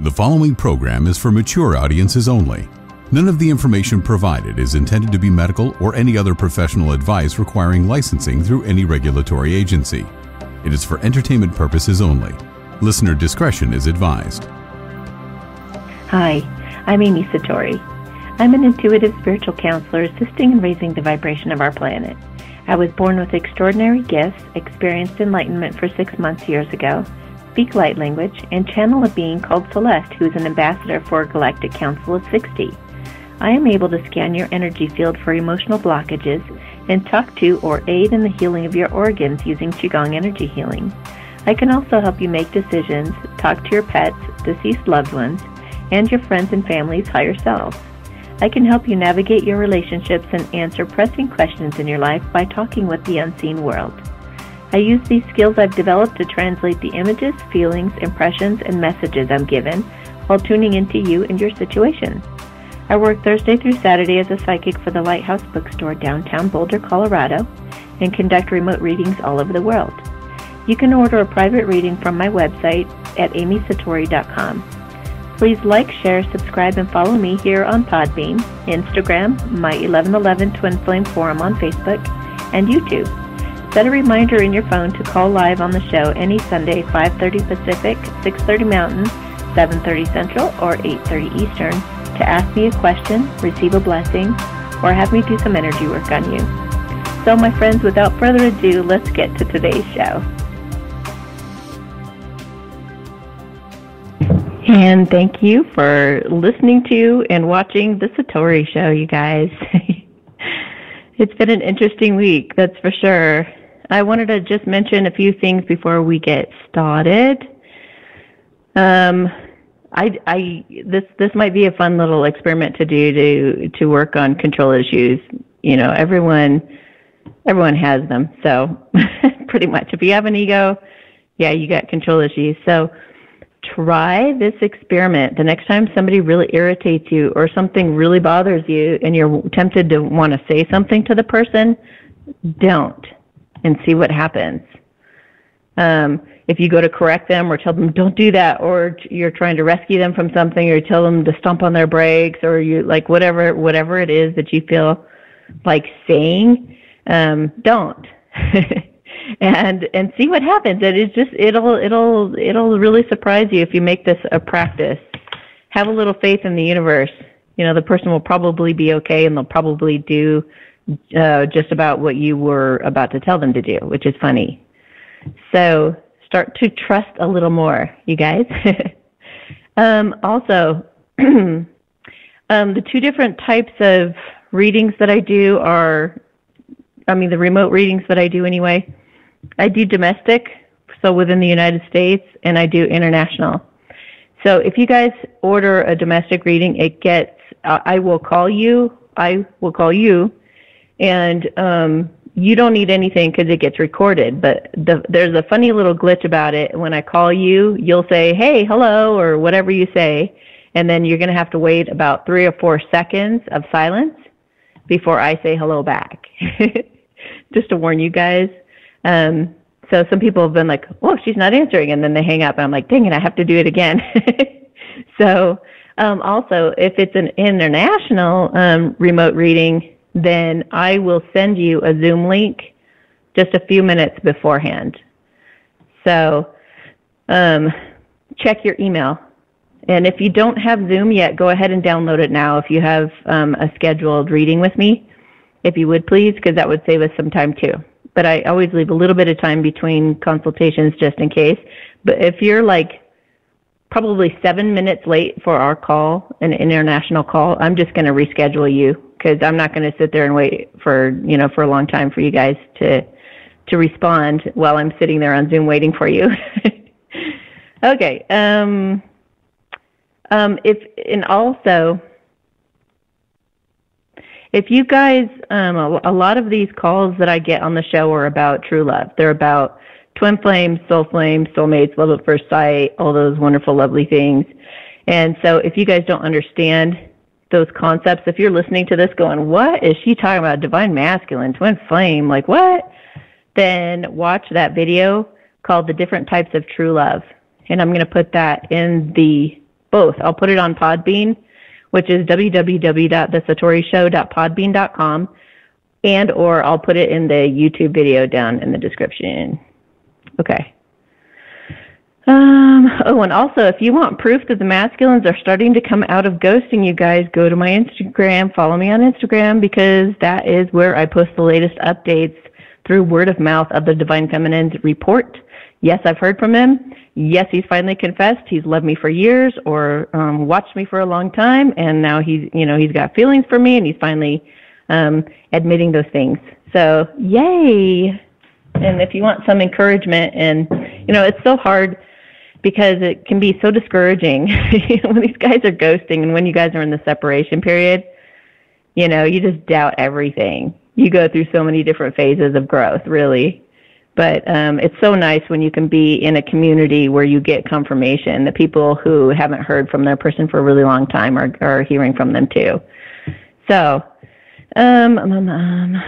The following program is for mature audiences only. None of the information provided is intended to be medical or any other professional advice requiring licensing through any regulatory agency. It is for entertainment purposes only. Listener discretion is advised. Hi, I'm Amy Satori. I'm an intuitive spiritual counselor assisting in raising the vibration of our planet. I was born with extraordinary gifts, experienced enlightenment for six months years ago, speak light language, and channel a being called Celeste, who is an ambassador for a Galactic Council of 60. I am able to scan your energy field for emotional blockages and talk to or aid in the healing of your organs using Qigong energy healing. I can also help you make decisions, talk to your pets, deceased loved ones, and your friends and family's higher selves. I can help you navigate your relationships and answer pressing questions in your life by talking with the unseen world. I use these skills I've developed to translate the images, feelings, impressions, and messages I'm given while tuning into you and your situation. I work Thursday through Saturday as a psychic for the Lighthouse Bookstore downtown Boulder, Colorado, and conduct remote readings all over the world. You can order a private reading from my website at amysatori.com. Please like, share, subscribe, and follow me here on Podbean, Instagram, my 1111 Twin Flame Forum on Facebook, and YouTube. Set a reminder in your phone to call live on the show any Sunday, 5:30 Pacific, 6:30 Mountain, 7:30 Central, or 8:30 Eastern to ask me a question, receive a blessing, or have me do some energy work on you. So, my friends, without further ado, let's get to today's show. And thank you for listening to and watching the Satori Show, you guys. it's been an interesting week, that's for sure. I wanted to just mention a few things before we get started. Um, I, I, this, this might be a fun little experiment to do to, to work on control issues. You know, everyone, everyone has them. So pretty much if you have an ego, yeah, you got control issues. So try this experiment. The next time somebody really irritates you or something really bothers you and you're tempted to want to say something to the person, don't and see what happens. Um, if you go to correct them or tell them don't do that, or you're trying to rescue them from something, or tell them to stomp on their brakes, or you like whatever whatever it is that you feel like saying, um, don't. and and see what happens. It is just it'll it'll it'll really surprise you if you make this a practice. Have a little faith in the universe. You know the person will probably be okay, and they'll probably do uh, just about what you were about to tell them to do, which is funny. So start to trust a little more, you guys. um, also, um, the two different types of readings that I do are, I mean, the remote readings that I do anyway. I do domestic, so within the United States, and I do international. So if you guys order a domestic reading, it gets, I will call you, I will call you and um, you don't need anything because it gets recorded. But the, there's a funny little glitch about it. When I call you, you'll say, "Hey, hello," or whatever you say, and then you're going to have to wait about three or four seconds of silence before I say hello back. Just to warn you guys. Um, so some people have been like, "Oh, she's not answering," and then they hang up, and I'm like, "Dang it, I have to do it again." so um, also, if it's an international um, remote reading, then I will send you a Zoom link just a few minutes beforehand. So um, check your email. And if you don't have Zoom yet, go ahead and download it now if you have um, a scheduled reading with me, if you would please, because that would save us some time too. But I always leave a little bit of time between consultations just in case. But if you're like probably seven minutes late for our call, an international call, I'm just going to reschedule you because I'm not going to sit there and wait for you know for a long time for you guys to to respond while I'm sitting there on Zoom waiting for you. okay. Um, um, if and also if you guys um, a, a lot of these calls that I get on the show are about true love. They're about twin flames, soul flames, soulmates, love at first sight, all those wonderful, lovely things. And so if you guys don't understand those concepts. If you're listening to this going, what is she talking about? Divine masculine, twin flame, like what? Then watch that video called The Different Types of True Love. And I'm going to put that in the both. I'll put it on Podbean, which is www.thesatorishow.podbean.com, and or I'll put it in the YouTube video down in the description. Okay. Um, oh, and also, if you want proof that the masculines are starting to come out of ghosting, you guys go to my Instagram, follow me on Instagram, because that is where I post the latest updates through word of mouth of the Divine Feminine's report. Yes, I've heard from him. Yes, he's finally confessed. He's loved me for years or um, watched me for a long time, and now he's, you know, he's got feelings for me, and he's finally um, admitting those things. So, yay! And if you want some encouragement, and you know, it's so hard because it can be so discouraging when these guys are ghosting and when you guys are in the separation period. You know, you just doubt everything. You go through so many different phases of growth, really. But um, it's so nice when you can be in a community where you get confirmation. The people who haven't heard from their person for a really long time are, are hearing from them too. So, um, um, um, um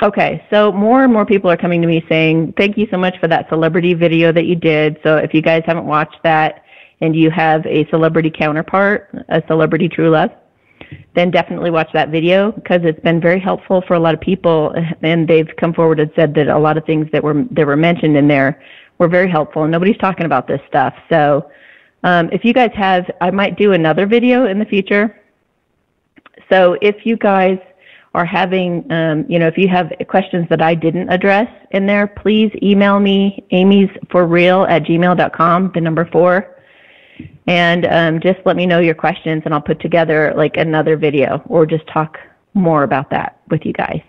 Okay, so more and more people are coming to me saying, thank you so much for that celebrity video that you did. So if you guys haven't watched that and you have a celebrity counterpart, a celebrity true love, then definitely watch that video because it's been very helpful for a lot of people and they've come forward and said that a lot of things that were that were mentioned in there were very helpful and nobody's talking about this stuff. So um, if you guys have, I might do another video in the future. So if you guys are having, um, you know, if you have questions that I didn't address in there, please email me, Amy's for real at gmail.com, the number four, and um, just let me know your questions and I'll put together like another video or just talk more about that with you guys.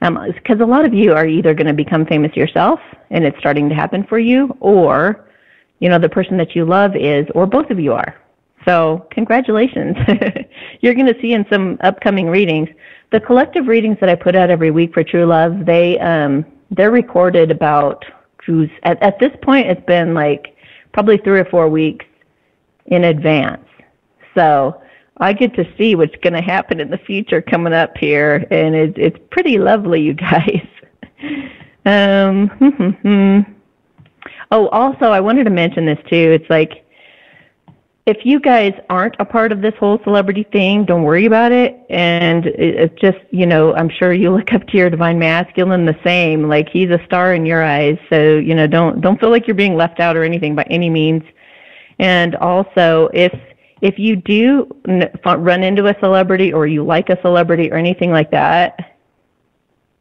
Because um, a lot of you are either going to become famous yourself and it's starting to happen for you, or, you know, the person that you love is, or both of you are. So congratulations. You're going to see in some upcoming readings. The collective readings that I put out every week for True Love, they um, they're recorded about at, at this point it's been like probably three or four weeks in advance. So I get to see what's going to happen in the future coming up here, and it's it's pretty lovely, you guys. um, oh, also I wanted to mention this too. It's like if you guys aren't a part of this whole celebrity thing, don't worry about it. And it's just, you know, I'm sure you look up to your divine masculine the same. Like he's a star in your eyes. So, you know, don't don't feel like you're being left out or anything by any means. And also, if if you do run into a celebrity or you like a celebrity or anything like that,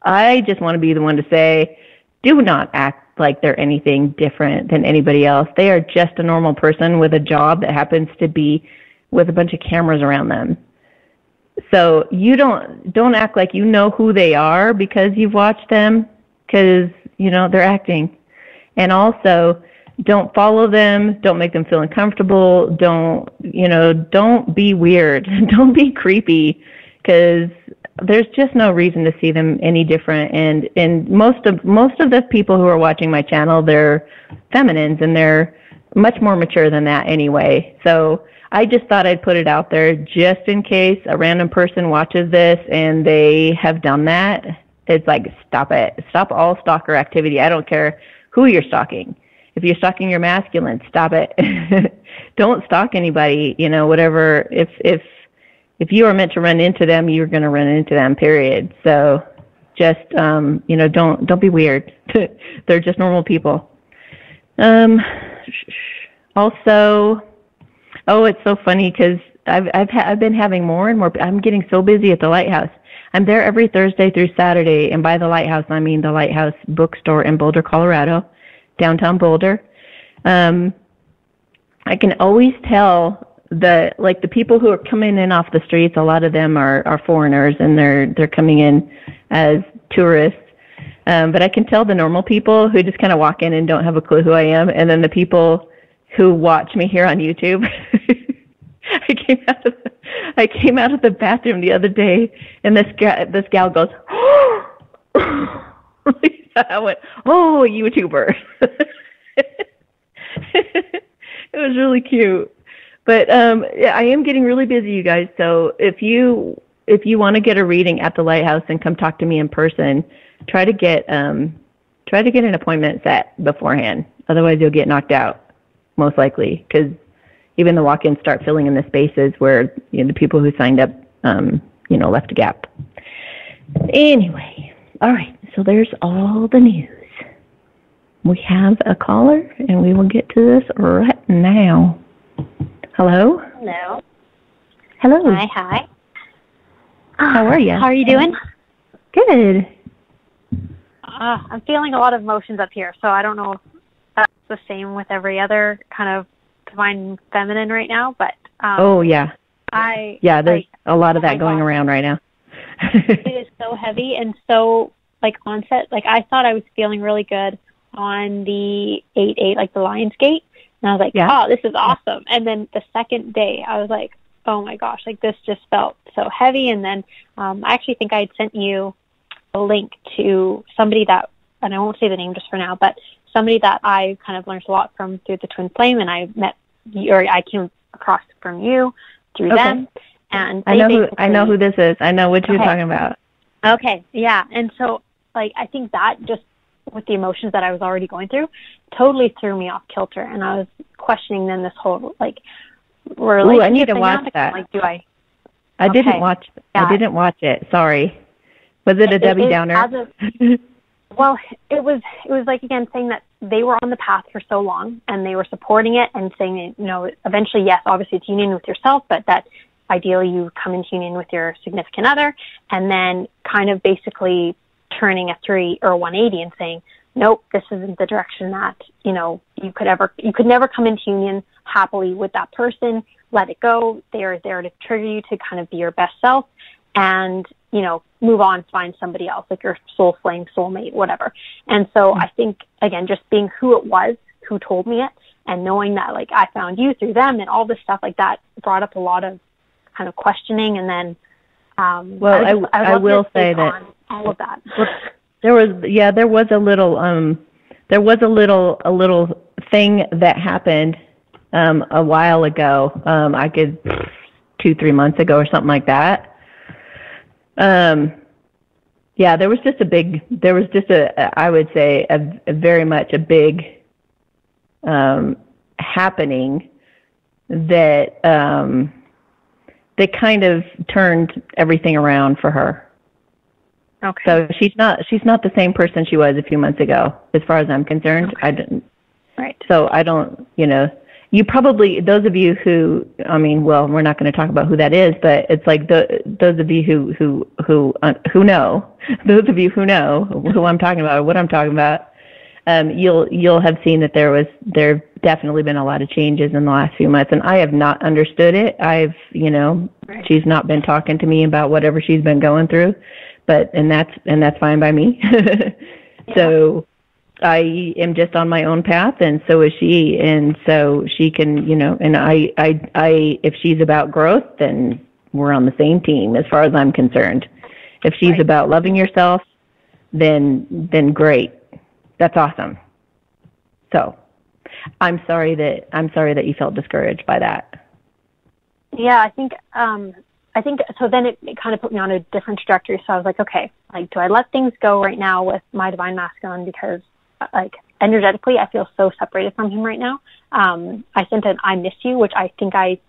I just want to be the one to say, do not act like they're anything different than anybody else. They are just a normal person with a job that happens to be with a bunch of cameras around them. So you don't don't act like you know who they are because you've watched them cuz you know they're acting. And also don't follow them, don't make them feel uncomfortable, don't you know, don't be weird, don't be creepy cuz there's just no reason to see them any different. And and most of most of the people who are watching my channel they're feminines and they're much more mature than that anyway. So i just thought i'd put it out there just in case a random person watches this and they have done that. It's like stop it. Stop all stalker activity. I don't care who you're stalking. If you're stalking your masculine stop it. Don't stalk anybody you know whatever. If if if you are meant to run into them, you're going to run into them. Period. So just um, you know, don't don't be weird. They're just normal people. Um, also, oh, it's so funny because I've I've ha- I've been having more and more. I'm getting so busy at the lighthouse. I'm there every Thursday through Saturday, and by the lighthouse I mean the Lighthouse Bookstore in Boulder, Colorado, downtown Boulder. Um, I can always tell the like the people who are coming in off the streets a lot of them are are foreigners and they're they're coming in as tourists. Um but i can tell the normal people who just kind of walk in and don't have a clue who i am and then the people who watch me here on youtube. I came out of the, i came out of the bathroom the other day and this guy this gal goes i went oh youtuber. It was really cute but um, I am getting really busy, you guys. So if you if you want to get a reading at the lighthouse and come talk to me in person, try to get um, try to get an appointment set beforehand. Otherwise, you'll get knocked out, most likely, because even the walk-ins start filling in the spaces where you know, the people who signed up, um, you know, left a gap. Anyway, all right. So there's all the news. We have a caller, and we will get to this right now. Hello. Hello. Hello. Hi. Hi. How are you? How are you doing? Good. Uh, I'm feeling a lot of emotions up here, so I don't know if that's the same with every other kind of divine feminine right now, but um, oh yeah. I yeah, there's like, a lot of that oh going God. around right now. it is so heavy and so like onset. Like I thought I was feeling really good on the eight eight, like the Lions Gate, and I was like, Yeah. oh, this is awesome. And then the second day, I was like, oh my gosh, like this just felt so heavy. And then um, I actually think I had sent you a link to somebody that, and I won't say the name just for now, but somebody that I kind of learned a lot from through the Twin Flame, and I met or I came across from you through Okay. them. And I know who I know who this is. I know what you're Okay. talking about. Okay, yeah. And so, like, I think that just with the emotions that I was already going through totally threw me off kilter. And I was questioning then this whole, like, relationship. I need to watch that. Like, do I? I didn't watch Yeah. I didn't watch it. Sorry. Was it a It- Debbie it- Downer? a- well, it was, it was like, again, saying that they were on the path for so long and they were supporting it and saying, you know, eventually, yes, obviously it's union with yourself, but that ideally you come into union with your significant other and then kind of basically turning a three or a 180 and saying, nope, this isn't the direction that, you know, you could ever, you could never come into union happily with that person. Let it go. They are there to trigger you to kind of be your best self and, you know, move on, find somebody else, like your soul flame, soulmate, whatever. And so I think, again, just being who it was, who told me it, and knowing that, like, I found you through them and all this stuff like that brought up a lot of kind of questioning. And then, um, Well, I, I- would just- I will say that- on all of that. There was yeah, there was a little um there was a little a little thing that happened um a while ago. Um I could 2 3 months ago or something like that. Um yeah, there was just a big there was just a I would say a, a very much a big um happening that um that kind of turned everything around for her. Okay. So she's not she's not the same person she was a few months ago, as far as I'm concerned. I didn't. right. So I don't. You know, you probably those of you who I mean, well, we're not going to talk about who that is, but it's like the those of you who who who uh, who know, those of you who know who I'm talking about, or what I'm talking about. Um, you'll you'll have seen that there was there have definitely been a lot of changes in the last few months, and I have not understood it. I've you know Right. she's not been talking to me about whatever she's been going through but and that's and that's fine by me. So i am just on my own path and so is she and so she can you know and i i i if she's about growth then we're on the same team as far as i'm concerned. If she's Right. about loving yourself then then great. That's awesome. So i'm sorry that i'm sorry that you felt discouraged by that. Yeah, I think um I think so then it, it kind of put me on a different trajectory. So I was like, okay, like do I let things go right now with my divine masculine because uh, like energetically I feel so separated from him right now. Um I sent an I miss you, which I think I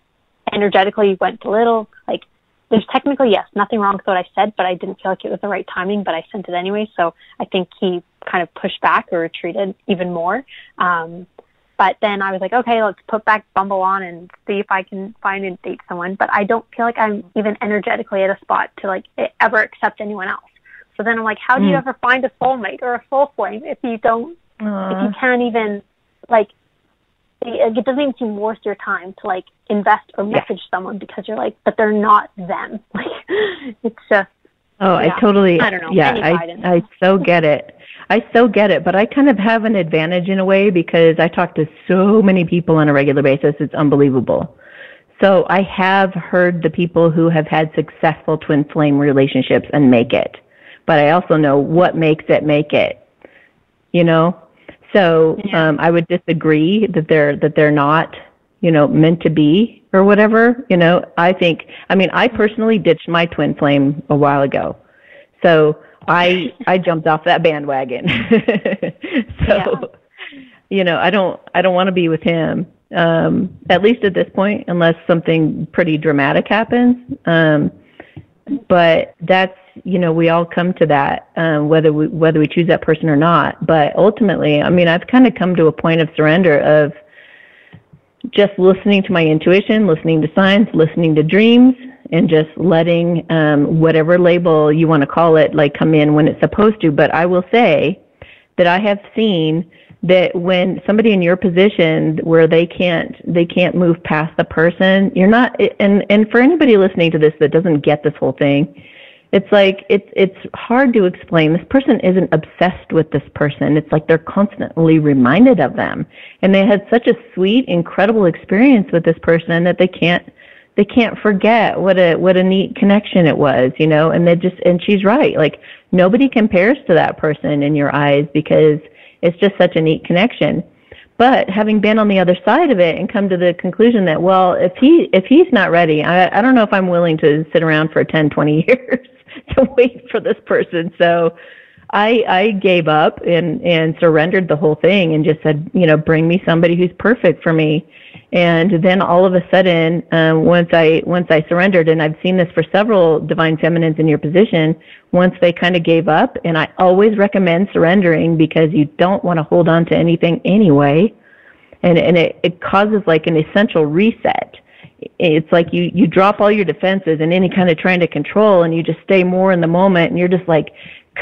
energetically went a little like there's technically yes, nothing wrong with what I said, but I didn't feel like it was the right timing, but I sent it anyway. So I think he kind of pushed back or retreated even more. Um but then I was like, okay, let's put back Bumble on and see if I can find and date someone. But I don't feel like I'm even energetically at a spot to like ever accept anyone else. So then I'm like, how do you Mm. ever find a soulmate or a soul flame if you don't, if you can't even like, it, it doesn't even seem worth your time to like invest or Yeah. message someone because you're like, but they're not them. Like, it's just, Oh, Yeah. I totally. I don't know. Yeah, I. I so get it. I so get it, but I kind of have an advantage in a way because I talk to so many people on a regular basis. It's unbelievable. So I have heard the people who have had successful twin flame relationships and make it, but I also know what makes it make it. You know, so Yeah. um, I would disagree that they're that they're not, you know, meant to be or whatever. You know, I think. I mean, I personally ditched my twin flame a while ago, so I I jumped off that bandwagon. so, Yeah. you know, I don't I don't want to be with him. um, at least at this point, unless something pretty dramatic happens. Um, but that's you know we all come to that um, whether we whether we choose that person or not. But ultimately, I mean, I've kind of come to a point of surrender of just listening to my intuition, listening to signs, listening to dreams, and just letting um, whatever label you want to call it like come in when it's supposed to. But I will say that I have seen that when somebody in your position where they can't they can't move past the person you're not and and for anybody listening to this that doesn't get this whole thing it's like it's it's hard to explain. This person isn't obsessed with this person. It's like they're constantly reminded of them. And they had such a sweet incredible experience with this person that they can't they can't forget what a what a neat connection it was you know and they just and she's right like nobody compares to that person in your eyes because it's just such a neat connection. But having been on the other side of it and come to the conclusion that, well, if he if he's not ready, I, I don't know if I'm willing to sit around for 10, 20 years to wait for this person. So I I gave up and and surrendered the whole thing and just said, you know, bring me somebody who's perfect for me. And then all of a sudden, um, once I once I surrendered, and I've seen this for several divine feminines in your position, once they kind of gave up, and I always recommend surrendering because you don't want to hold on to anything anyway, and and it, it causes like an essential reset. It's like you you drop all your defenses and any kind of trying to control, and you just stay more in the moment, and you're just like,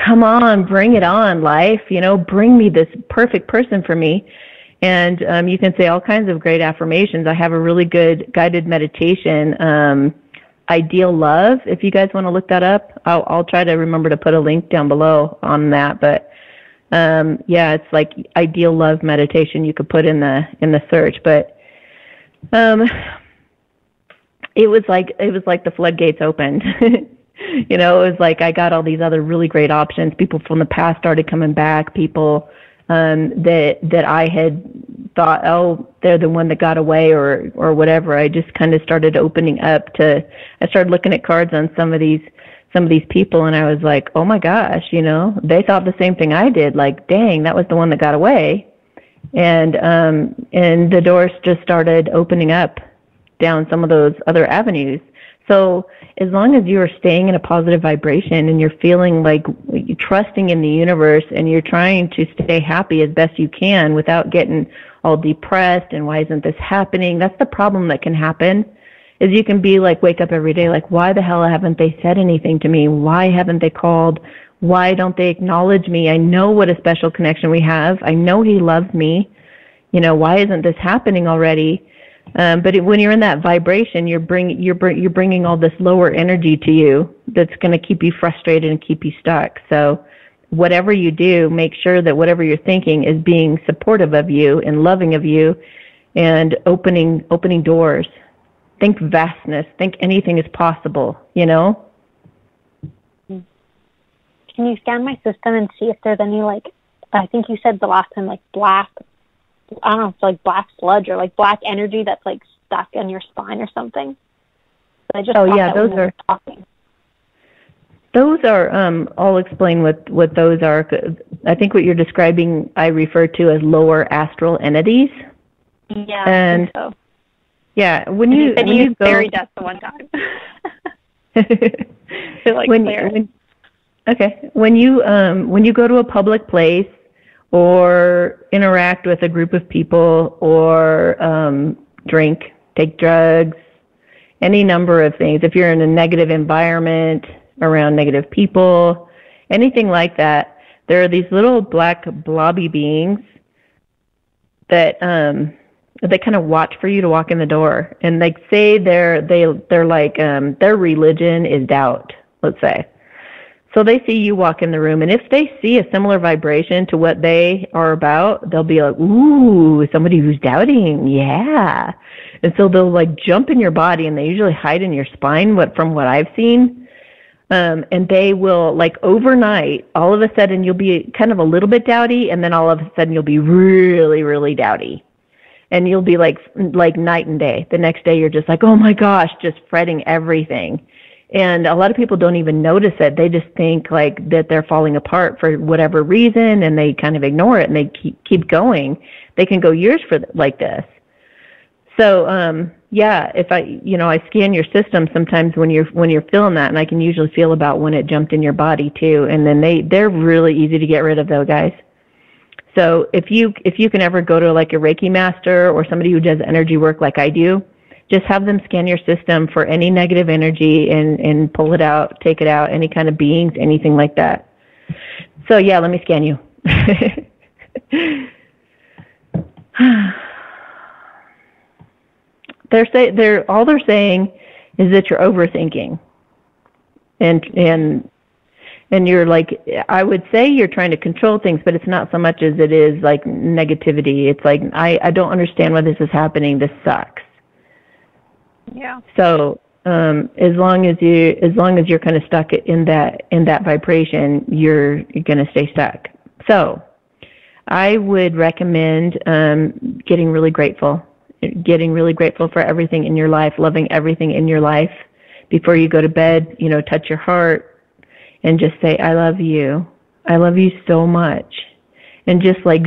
come on, bring it on, life, you know, bring me this perfect person for me and um, you can say all kinds of great affirmations. I have a really good guided meditation, um, Ideal Love. If you guys want to look that up, I'll, I'll try to remember to put a link down below on that. But um, yeah, it's like Ideal Love meditation. You could put in the in the search, but um, it was like it was like the floodgates opened. you know, it was like I got all these other really great options. People from the past started coming back. People um, that that I had thought, oh, they're the one that got away or or whatever. I just kind of started opening up to. I started looking at cards on some of these some of these people, and I was like, oh my gosh, you know, they thought the same thing I did. Like, dang, that was the one that got away, and um, and the doors just started opening up down some of those other avenues. So as long as you are staying in a positive vibration and you're feeling like you're trusting in the universe and you're trying to stay happy as best you can without getting all depressed and why isn't this happening? That's the problem that can happen. Is you can be like wake up every day like why the hell haven't they said anything to me? Why haven't they called? Why don't they acknowledge me? I know what a special connection we have. I know he loves me. You know, why isn't this happening already? Um, but it, when you're in that vibration, you're bring you're you're bringing all this lower energy to you that's going to keep you frustrated and keep you stuck. So whatever you do, make sure that whatever you're thinking is being supportive of you and loving of you, and opening opening doors. Think vastness. Think anything is possible. You know. Can you scan my system and see if there's any like I think you said the last time like black I don't know, it's like black sludge or like black energy that's like stuck in your spine or something. I just oh yeah, those are talking. Those are. Um, I'll explain what what those are. I think what you're describing, I refer to as lower astral entities. Yeah, and so. yeah, when you, when you, you go, buried us the one time. like when, when, okay, when you um when you go to a public place or interact with a group of people or um, drink, take drugs, any number of things. If you're in a negative environment around negative people, anything like that, there are these little black blobby beings that um they kind of watch for you to walk in the door and they say they're they they're like um their religion is doubt let's say so they see you walk in the room, and if they see a similar vibration to what they are about, they'll be like, "Ooh, somebody who's doubting, yeah." And so they'll like jump in your body, and they usually hide in your spine. What from what I've seen, um, and they will like overnight, all of a sudden you'll be kind of a little bit doubty, and then all of a sudden you'll be really, really doubty, and you'll be like like night and day. The next day you're just like, "Oh my gosh," just fretting everything and a lot of people don't even notice it. They just think like that they're falling apart for whatever reason and they kind of ignore it and they keep, keep going. They can go years for like this. So, um, yeah, if I, you know, I scan your system sometimes when you're when you're feeling that, and I can usually feel about when it jumped in your body too. And then they they're really easy to get rid of, though, guys. So if you if you can ever go to like a Reiki master or somebody who does energy work like I do, just have them scan your system for any negative energy and and pull it out, take it out, any kind of beings, anything like that. So yeah, let me scan you. they're say they're all they're saying is that you're overthinking and and and you're like i would say you're trying to control things but it's not so much as it is like negativity it's like i i don't understand why this is happening this sucks yeah so um as long as you as long as you're kind of stuck in that in that vibration you're you're going to stay stuck so i would recommend um getting really grateful getting really grateful for everything in your life loving everything in your life before you go to bed you know touch your heart and just say, I love you. I love you so much. And just like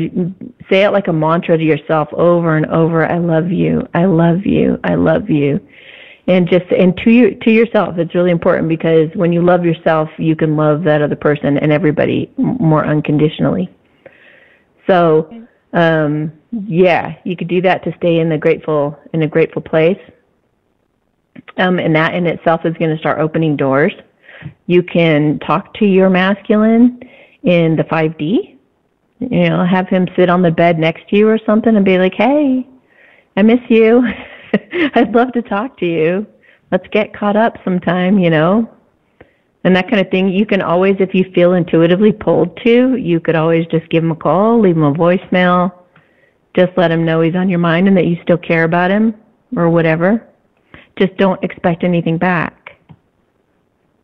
say it like a mantra to yourself over and over. I love you. I love you. I love you. And just and to you to yourself, it's really important because when you love yourself, you can love that other person and everybody more unconditionally. So, um, yeah, you could do that to stay in the grateful in a grateful place. Um, and that in itself is going to start opening doors you can talk to your masculine in the 5D. You know, have him sit on the bed next to you or something and be like, hey, I miss you. I'd love to talk to you. Let's get caught up sometime, you know? And that kind of thing. You can always, if you feel intuitively pulled to, you could always just give him a call, leave him a voicemail, just let him know he's on your mind and that you still care about him or whatever. Just don't expect anything back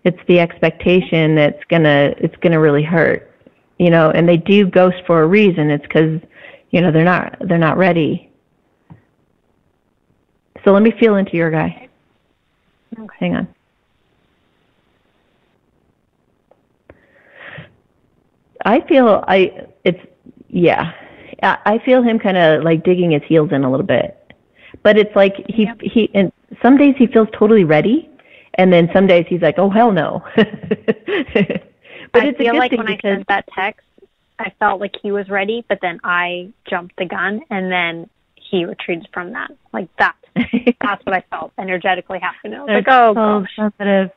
it's the expectation that's gonna it's gonna really hurt you know and they do ghost for a reason. It's because you know they're not they're not ready. So let me feel into your guy. Okay. hang on. I feel i it's yeah. I feel him kind of like digging his heels in a little bit. But it's like he he and some days he feels totally ready and then some days he's like, "Oh hell no." but I it's feel like when I sent that text, I felt like he was ready, but then I jumped the gun, and then he retreated from that. Like that. that's what I felt energetically happening. Like, "Oh, so gosh. sensitive."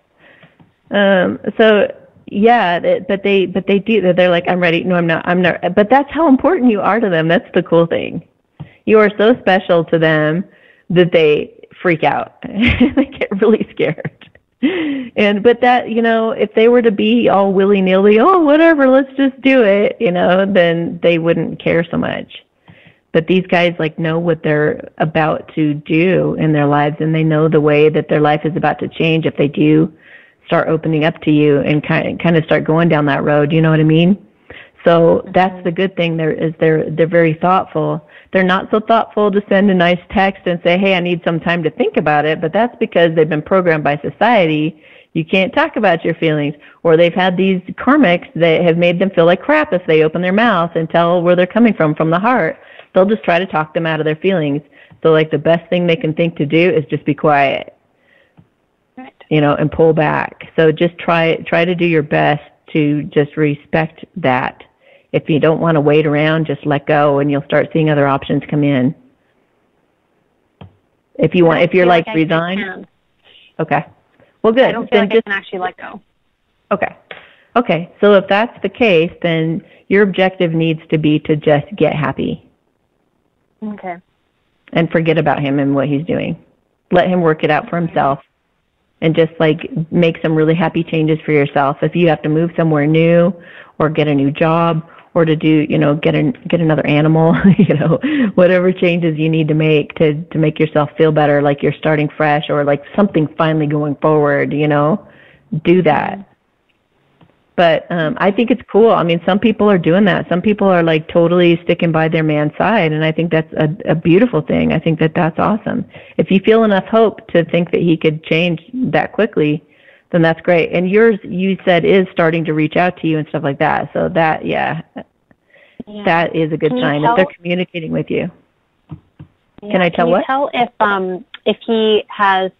Um. So yeah, but they but they do. They're like, "I'm ready." No, I'm not. I'm not. But that's how important you are to them. That's the cool thing. You are so special to them that they freak out. they get really scared and but that you know if they were to be all willy nilly oh whatever let's just do it you know then they wouldn't care so much. But these guys like know what they're about to do in their lives and they know the way that their life is about to change if they do start opening up to you and kind of, kind of start going down that road you know what i mean so that's the good thing there is they're they're very thoughtful they're not so thoughtful to send a nice text and say, hey, I need some time to think about it, but that's because they've been programmed by society. You can't talk about your feelings. Or they've had these karmics that have made them feel like crap if they open their mouth and tell where they're coming from, from the heart. They'll just try to talk them out of their feelings. So, like, the best thing they can think to do is just be quiet. Right. You know, and pull back. So just try try to do your best to just respect that if you don't want to wait around, just let go and you'll start seeing other options come in. If you want, if you're like, like resigned. Okay. Well, good. I don't feel then like just, I can actually let go. Okay. Okay. So if that's the case, then your objective needs to be to just get happy. Okay. And forget about him and what he's doing. Let him work it out for himself and just like make some really happy changes for yourself. If you have to move somewhere new or get a new job or to do, you know, get an, get another animal, you know, whatever changes you need to make to to make yourself feel better, like you're starting fresh or like something finally going forward, you know, do that. But um, I think it's cool. I mean, some people are doing that. Some people are like totally sticking by their man's side, and I think that's a, a beautiful thing. I think that that's awesome. If you feel enough hope to think that he could change that quickly, then that's great. And yours, you said, is starting to reach out to you and stuff like that. So that, yeah, yeah. that is a good Can sign if they're communicating with you. Yeah. Can I tell Can you what? Tell if um if he has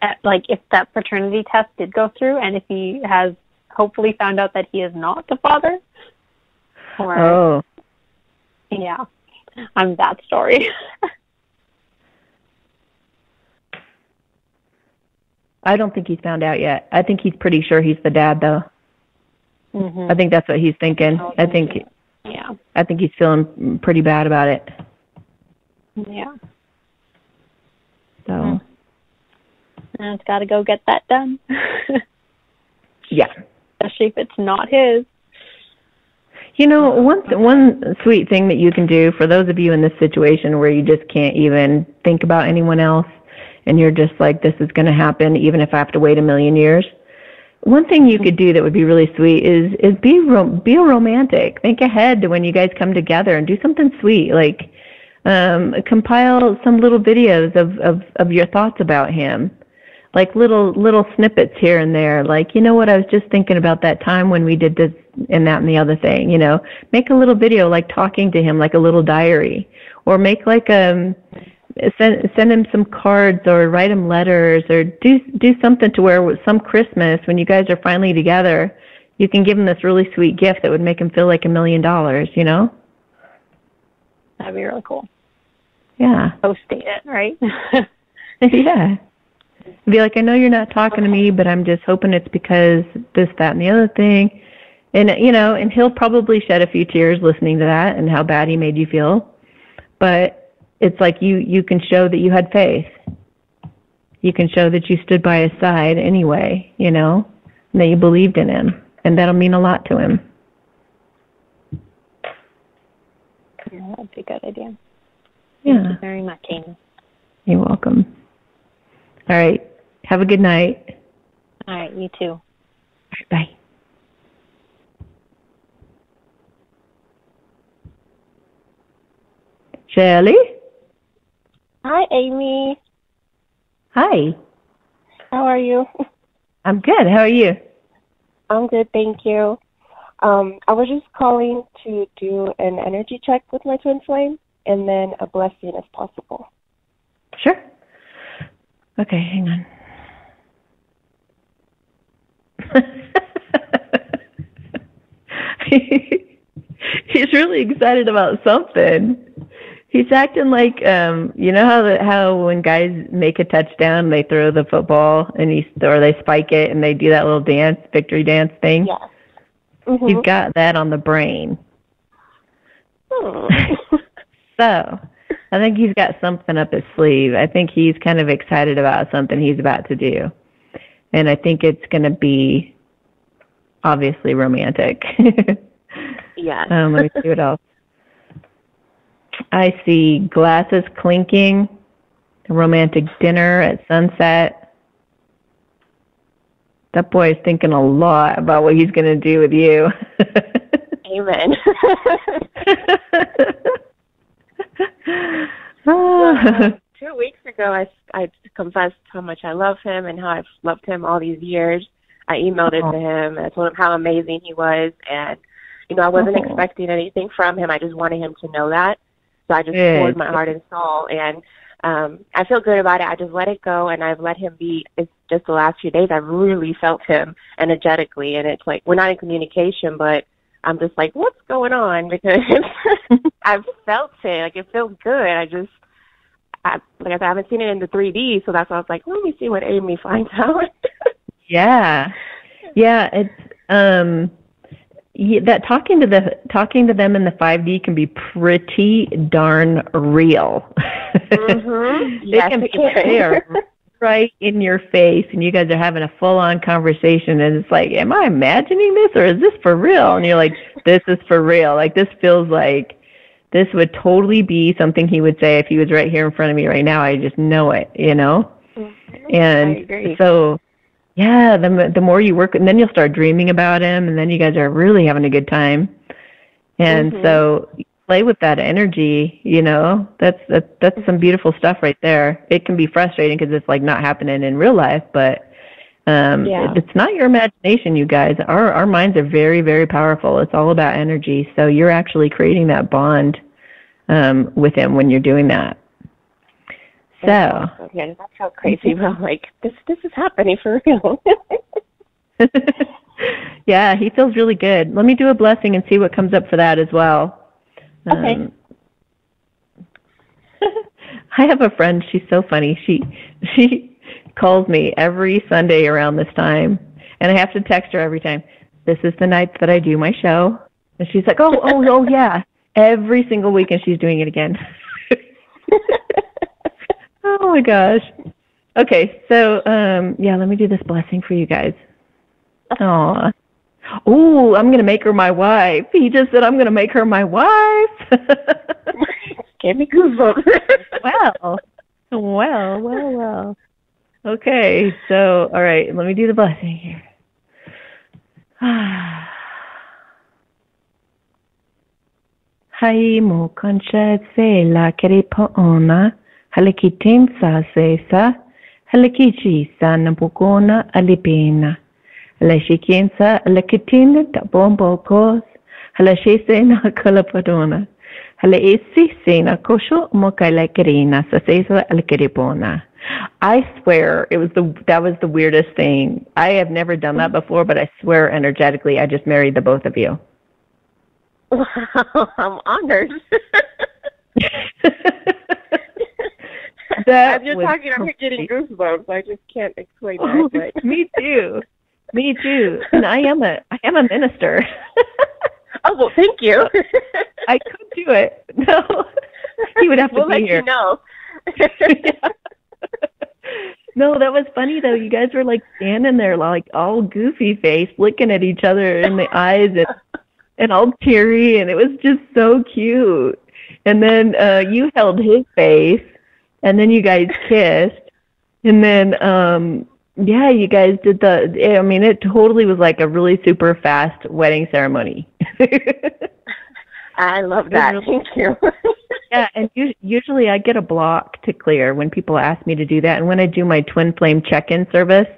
uh, like if that paternity test did go through, and if he has hopefully found out that he is not the father. Or, oh. Yeah, I'm that story. I don't think he's found out yet. I think he's pretty sure he's the dad, though. Mm-hmm. I think that's what he's thinking. Oh, I think. Yeah. I think he's feeling pretty bad about it. Yeah. So. Mm. And it's got to go get that done. yeah. Especially if it's not his. You know, one one sweet thing that you can do for those of you in this situation where you just can't even think about anyone else and you're just like, this is going to happen even if I have to wait a million years. One thing you could do that would be really sweet is is be ro- be romantic. Think ahead to when you guys come together and do something sweet, like um, compile some little videos of, of of your thoughts about him, like little little snippets here and there. Like you know what I was just thinking about that time when we did this and that and the other thing. You know, make a little video like talking to him, like a little diary, or make like um send send him some cards or write him letters or do do something to where some Christmas when you guys are finally together, you can give him this really sweet gift that would make him feel like a million dollars. You know. That'd be really cool. Yeah. Post date it, right? yeah. Be like, I know you're not talking to me, but I'm just hoping it's because this, that, and the other thing. And you know, and he'll probably shed a few tears listening to that and how bad he made you feel. But it's like you you can show that you had faith. You can show that you stood by his side anyway, you know, and that you believed in him, and that'll mean a lot to him. Yeah, that'd be a good idea. Yeah. Thank you very much, Amy. You're welcome. All right. Have a good night. All right. You too. bye. Shelley? Hi, Amy. Hi. How are you? I'm good. How are you? I'm good, thank you. Um, I was just calling to do an energy check with my twin flame and then a blessing if possible. Sure. Okay, hang on. He's really excited about something. He's acting like um you know how the, how when guys make a touchdown they throw the football and he or they spike it and they do that little dance victory dance thing. Yeah. Mm-hmm. He's got that on the brain. Hmm. so, I think he's got something up his sleeve. I think he's kind of excited about something he's about to do. And I think it's going to be obviously romantic. yeah. Um, let me see what else. I see glasses clinking, a romantic dinner at sunset. That boy is thinking a lot about what he's going to do with you. Amen. two weeks ago, I, I confessed how much I love him and how I've loved him all these years. I emailed it to him and I told him how amazing he was. And, you know, I wasn't oh. expecting anything from him. I just wanted him to know that. So I just poured my heart and soul, and um, I feel good about it. I just let it go, and I've let him be. It's just the last few days I've really felt him energetically, and it's like we're not in communication, but I'm just like, what's going on? Because I've felt it. Like it feels good. I just, I, like I said, I haven't seen it in the 3D, so that's why I was like, let me see what Amy finds out. yeah, yeah. It's um yeah, that talking to the talking to them in the 5D can be pretty darn real. Mm-hmm. yes, can be, can. they are right in your face, and you guys are having a full-on conversation, and it's like, am I imagining this or is this for real? And you're like, this is for real. Like this feels like this would totally be something he would say if he was right here in front of me right now. I just know it, you know. Mm-hmm. And so yeah, the the more you work, and then you'll start dreaming about him, and then you guys are really having a good time. And mm-hmm. so play with that energy. You know, that's that, that's some beautiful stuff right there. It can be frustrating because it's like not happening in real life, but um, yeah. it, it's not your imagination, you guys. Our our minds are very very powerful. It's all about energy. So you're actually creating that bond um, with him when you're doing that. So yeah, that felt crazy. But I'm like, this this is happening for real. yeah, he feels really good. Let me do a blessing and see what comes up for that as well. Okay. Um, I have a friend. She's so funny. She she calls me every Sunday around this time, and I have to text her every time. This is the night that I do my show, and she's like, "Oh, oh, oh, yeah." Every single week, and she's doing it again. Oh my gosh. Okay, so um, yeah, let me do this blessing for you guys. Aw. Ooh, I'm gonna make her my wife. He just said I'm gonna make her my wife. Give me goosebumps. well, well, well, well. Okay, so all right, let me do the blessing here. Hai mo concha se la keripaona halikitim sa se sa halikichi sa napukona alipena. La shikiensa la kitin ta bombo kos hala shese na kalapadona. Hala esi se na kosho mo kaila kerina sa se sa al keripona. I swear it was the that was the weirdest thing. I have never done that before, but I swear energetically I just married the both of you. Wow, I'm honored. that As you're talking, I'm getting goosebumps. I just can't explain that. But. Me too. Me too. And I am a I am a minister. oh well, thank you. I could do it. No, he would have to we'll be let here. You know. yeah. No, that was funny though. You guys were like standing there, like all goofy face, looking at each other in the eyes, and and all teary, and it was just so cute. And then uh you held his face, and then you guys kissed, and then um yeah, you guys did the. I mean, it totally was like a really super fast wedding ceremony. I love that. Thank you. yeah, and usually I get a block to clear when people ask me to do that, and when I do my twin flame check-in service,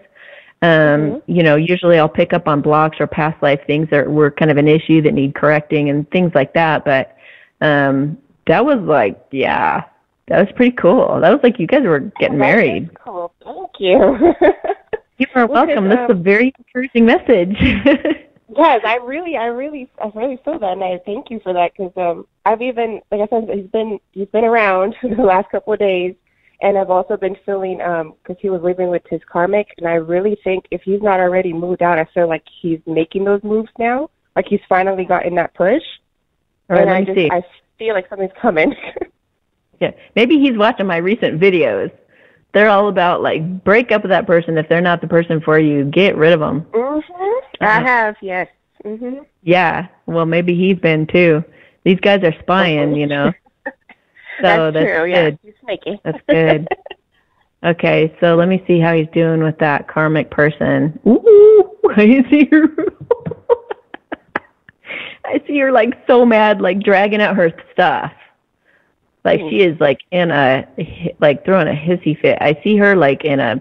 um, mm-hmm. you know, usually I'll pick up on blocks or past life things that were kind of an issue that need correcting and things like that. But um, that was like, yeah, that was pretty cool. That was like you guys were getting oh, married. Cool. Thank you. you are welcome. This is a very encouraging message. yes, I really, I really, I really feel that, and I thank you for that because um, I've even, like I said, he's been he's been around the last couple of days, and I've also been feeling um because he was living with his karmic, and I really think if he's not already moved out, I feel like he's making those moves now. Like he's finally gotten that push. All right, and I just, see. I feel like something's coming. Yeah, maybe he's watching my recent videos. They're all about like break up with that person if they're not the person for you. Get rid of them. Mhm. I Uh-huh. have, yes. Mhm. Yeah, well maybe he's been too. These guys are spying, you know. So that's, that's true. Yeah, good. he's sneaky. That's good. Okay, so let me see how he's doing with that karmic person. Ooh, I see her. I see her like so mad, like dragging out her stuff. Like she is like in a like throwing a hissy fit. I see her like in a,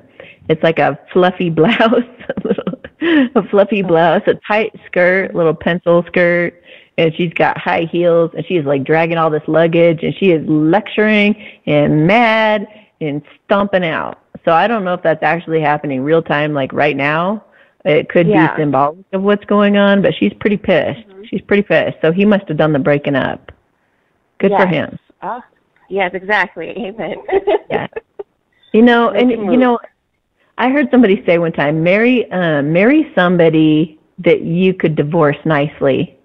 it's like a fluffy blouse, a little, a fluffy oh. blouse, a tight skirt, little pencil skirt, and she's got high heels, and she is like dragging all this luggage, and she is lecturing and mad and stomping out. So I don't know if that's actually happening real time, like right now. It could Yeah. be symbolic of what's going on, but she's pretty pissed. Mm-hmm. She's pretty pissed. So he must have done the breaking up. Good for him. Oh, yes, exactly. Amen. Yeah. You know, and you know, I heard somebody say one time, marry, uh, marry somebody that you could divorce nicely.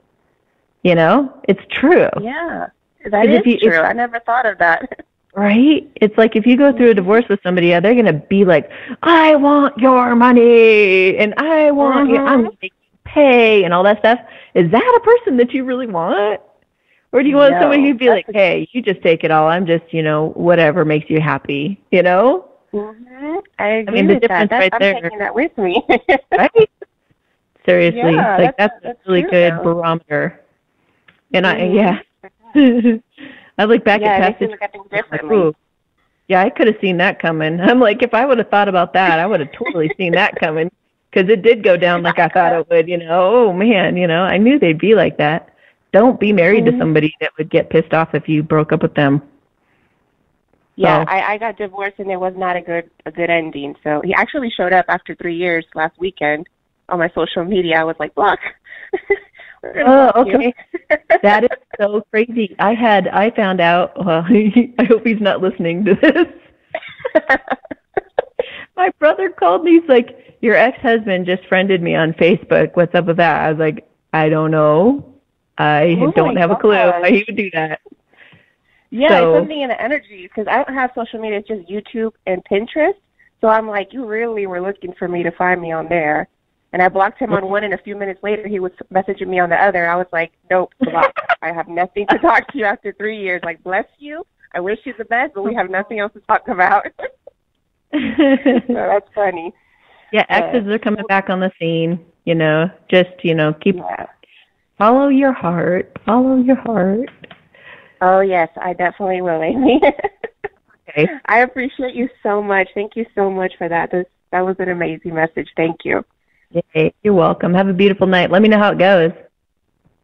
You know, it's true, Yeah, that Because you- true. I never thought of that. right? It's like if you go through a divorce with somebody, they're gonna be like, "I want your money," and "I want you, I'm gonna pay," and all that stuff. Is that a person that you really want? Or do you want No, somebody who'd be like, "Hey, you just take it all. I'm just, you know, whatever makes you happy," you know? hmm I agree mean, the with difference that. That's, right I'm there- taking that with me. right? Seriously, Yeah, like that's- that's, that's a really true, good though. barometer. And I, Mhm. yeah, I look back yeah, at past at things situations, like, ooh, yeah, I could have seen that coming. I'm like, if I would have thought about that, I would have totally seen that coming because it did go down like I thought it would. You know, oh man, you know, I knew they'd be like that. Don't be married Mhm. to somebody that would get pissed off if you broke up with them. Yeah, So- I, I got divorced and it was not a good a good ending. So he actually showed up after three years last weekend on my social media. I was like, look. Oh, block you." that is so crazy. I had I found out. Well, I hope he's not listening to this. My brother called me. He's like, "Your ex-husband just friended me on Facebook. What's up with that?" I was like, "I don't know. I Oh don't have a clue why he would do that." Yeah, So- it's something in the energy because I don't have social media. It's just YouTube and Pinterest. So I'm like, you really were looking for me to find me on there. And I blocked him on one, and a few minutes later, he was messaging me on the other. I was like, nope, block. I have nothing to talk to you after three years. Like, bless you. I wish you the best, but we have nothing else to talk about. so that's funny. yeah, exes uh, are coming back on the scene. You know, just you know, keep Yeah. Follow your heart. Follow your heart. Oh yes, I definitely will, Amy. Okay. I appreciate you so much. Thank you so much for that. This that was an amazing message. Thank you. Yay. You're welcome. Have a beautiful night. Let me know how it goes.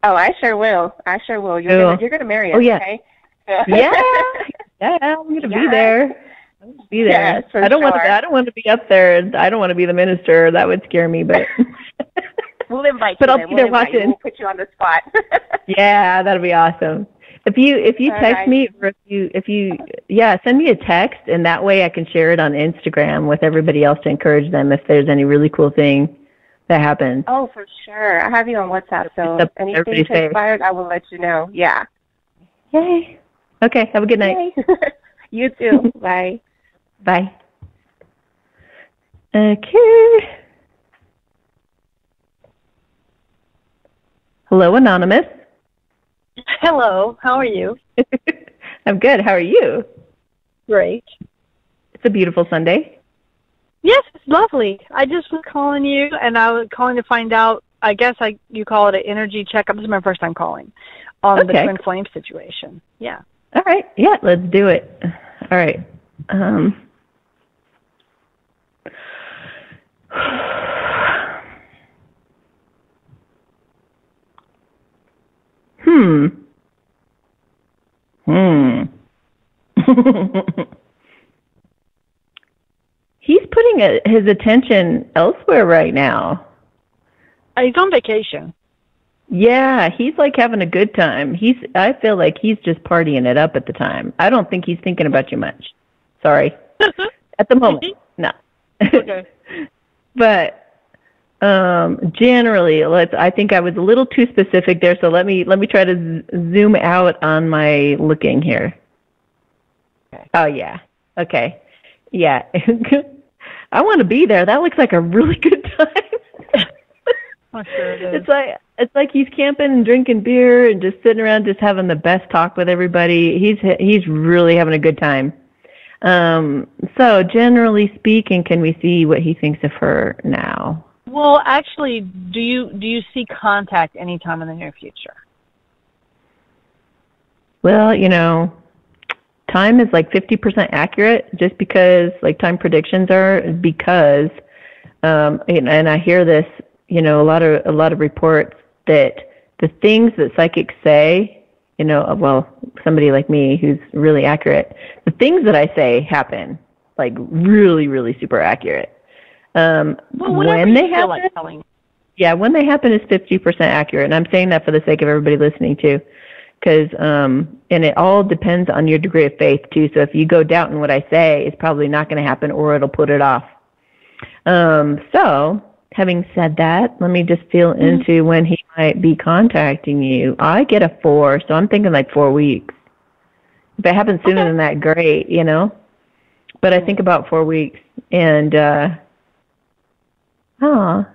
Oh, I sure will. I sure will. You're Cool. gonna you're gonna marry us, Oh, yeah. okay? Yeah. Yeah, I'm gonna be there. Gonna be there. Yes, I don't want to. I don't want to be up there. and I don't want to be the minister. That would scare me. But we'll invite But you. I'll then. be We'll there you. watching. We'll put you on the spot. yeah, that'd be awesome. If you if you All text right. me or if you if you yeah send me a text and that way I can share it on Instagram with everybody else to encourage them if there's any really cool thing that happens. oh, for sure. I have you on WhatsApp, so up- anything safe. I will let you know. Yeah. Yay. Okay. Have a good night. You too. Bye. Bye. Okay. Hello, Anonymous. Hello, how are you? I'm good. How are you? Great. It's a beautiful Sunday. Yes, it's lovely. I just was calling you, and I was calling to find out. I guess I you call it an energy checkup. This is my first time calling on the twin flame situation. Yeah. All right. Yeah, let's do it. All right. Um, hmm. Hmm. He's putting a, his attention elsewhere right now. He's on vacation. Yeah, he's like having a good time. He's I feel like he's just partying it up at the time. I don't think he's thinking about you much. Sorry. At the moment. No. Okay. but um generally, let's I think I was a little too specific there, so let me let me try to z- zoom out on my looking here. Oh yeah. Okay. Yeah. I want to be there. That looks like a really good time. Sure it. It's like it's like he's camping and drinking beer and just sitting around just having the best talk with everybody. He's he's really having a good time. Um so generally speaking, can we see what he thinks of her now? Well, actually, do you do you see contact anytime in the near future? Well, you know, time is like 50% accurate just because like time predictions are because um and, and I hear this, you know, a lot of a lot of reports that the things that psychics say, you know, well, somebody like me who's really accurate, the things that I say happen like really really super accurate. Um Well, when they happen, like telling. yeah, when they happen is 50% accurate. And I'm saying that for the sake of everybody listening too. Because, um, and it all depends on your degree of faith too. So if you go doubting what I say, it's probably not going to happen or it'll put it off. Um, so having said that, let me just feel into when he might be contacting you. I get a four, so I'm thinking like four weeks. If it happens sooner Okay. than that, great, you know? But I think about four weeks and, uh, oh,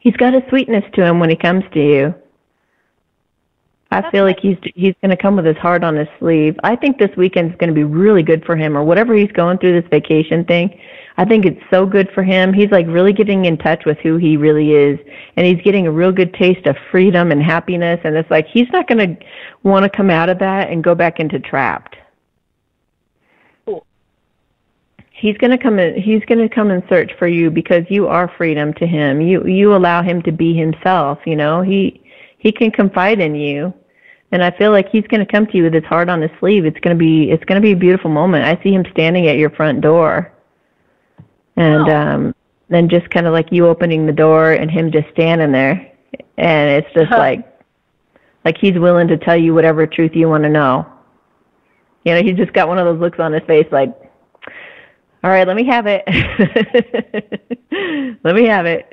he's got a sweetness to him when he comes to you. I That's feel like he's he's going to come with his heart on his sleeve. I think this weekend's going to be really good for him, or whatever he's going through this vacation thing. I think it's so good for him. He's like really getting in touch with who he really is, and he's getting a real good taste of freedom and happiness. And it's like he's not going to want to come out of that and go back into trapped. Cool. He's going to come in. He's going to come and search for you because you are freedom to him. You you allow him to be himself. You know he he can confide in you and I feel like he's going to come to you with his heart on his sleeve. It's going to be it's going to be a beautiful moment. I see him standing at your front door, and Oh. um, then just kind of like you opening the door and him just standing there, and it's just like like he's willing to tell you whatever truth you want to know. You know, he's just got one of those looks on his face, like, all right, let me have it, let me have it,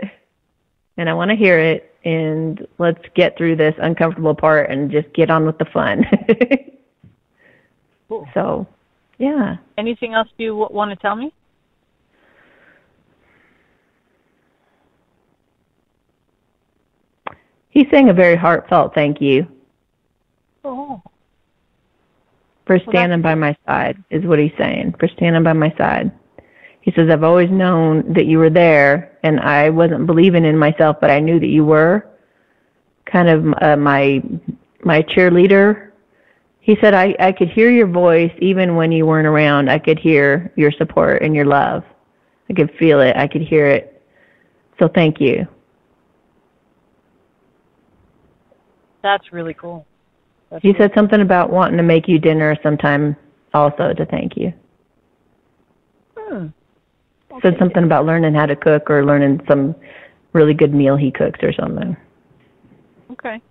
and I want to hear it, and let's get through this uncomfortable part and just get on with the fun. Cool. So, yeah. Anything else you w- want to tell me? He's saying a very heartfelt thank you Oh. for standing by my side, is what he's saying, for standing by my side. He says, I've always known that you were there, and I wasn't believing in myself, but I knew that you were kind of uh, my my cheerleader. He said, I, I could hear your voice even when you weren't around. I could hear your support and your love. I could feel it. I could hear it. So thank you. That's really cool. That's He really- said something about wanting to make you dinner sometime also to thank you. Hmm. Said something about learning how to cook or learning some really good meal he cooks or something. Okay.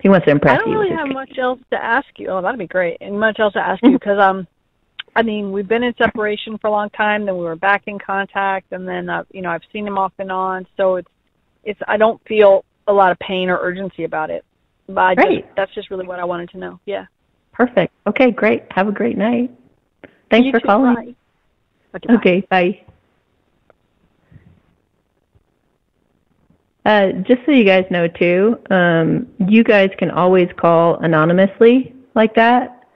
He wants to impress you. I don't you. really have much else to ask you. Oh, that'd be great. And much else to ask you because um, I mean, we've been in separation for a long time. Then we were back in contact, and then uh, you know, I've seen him off and on. So it's it's I don't feel a lot of pain or urgency about it. But I Great. just, that's just really what I wanted to know. Yeah. Perfect. Okay, great. Have a great night. Thanks You for too. calling. Bye. Okay. bye. Okay, bye. Uh, just so you guys know too, um, you guys can always call anonymously like that.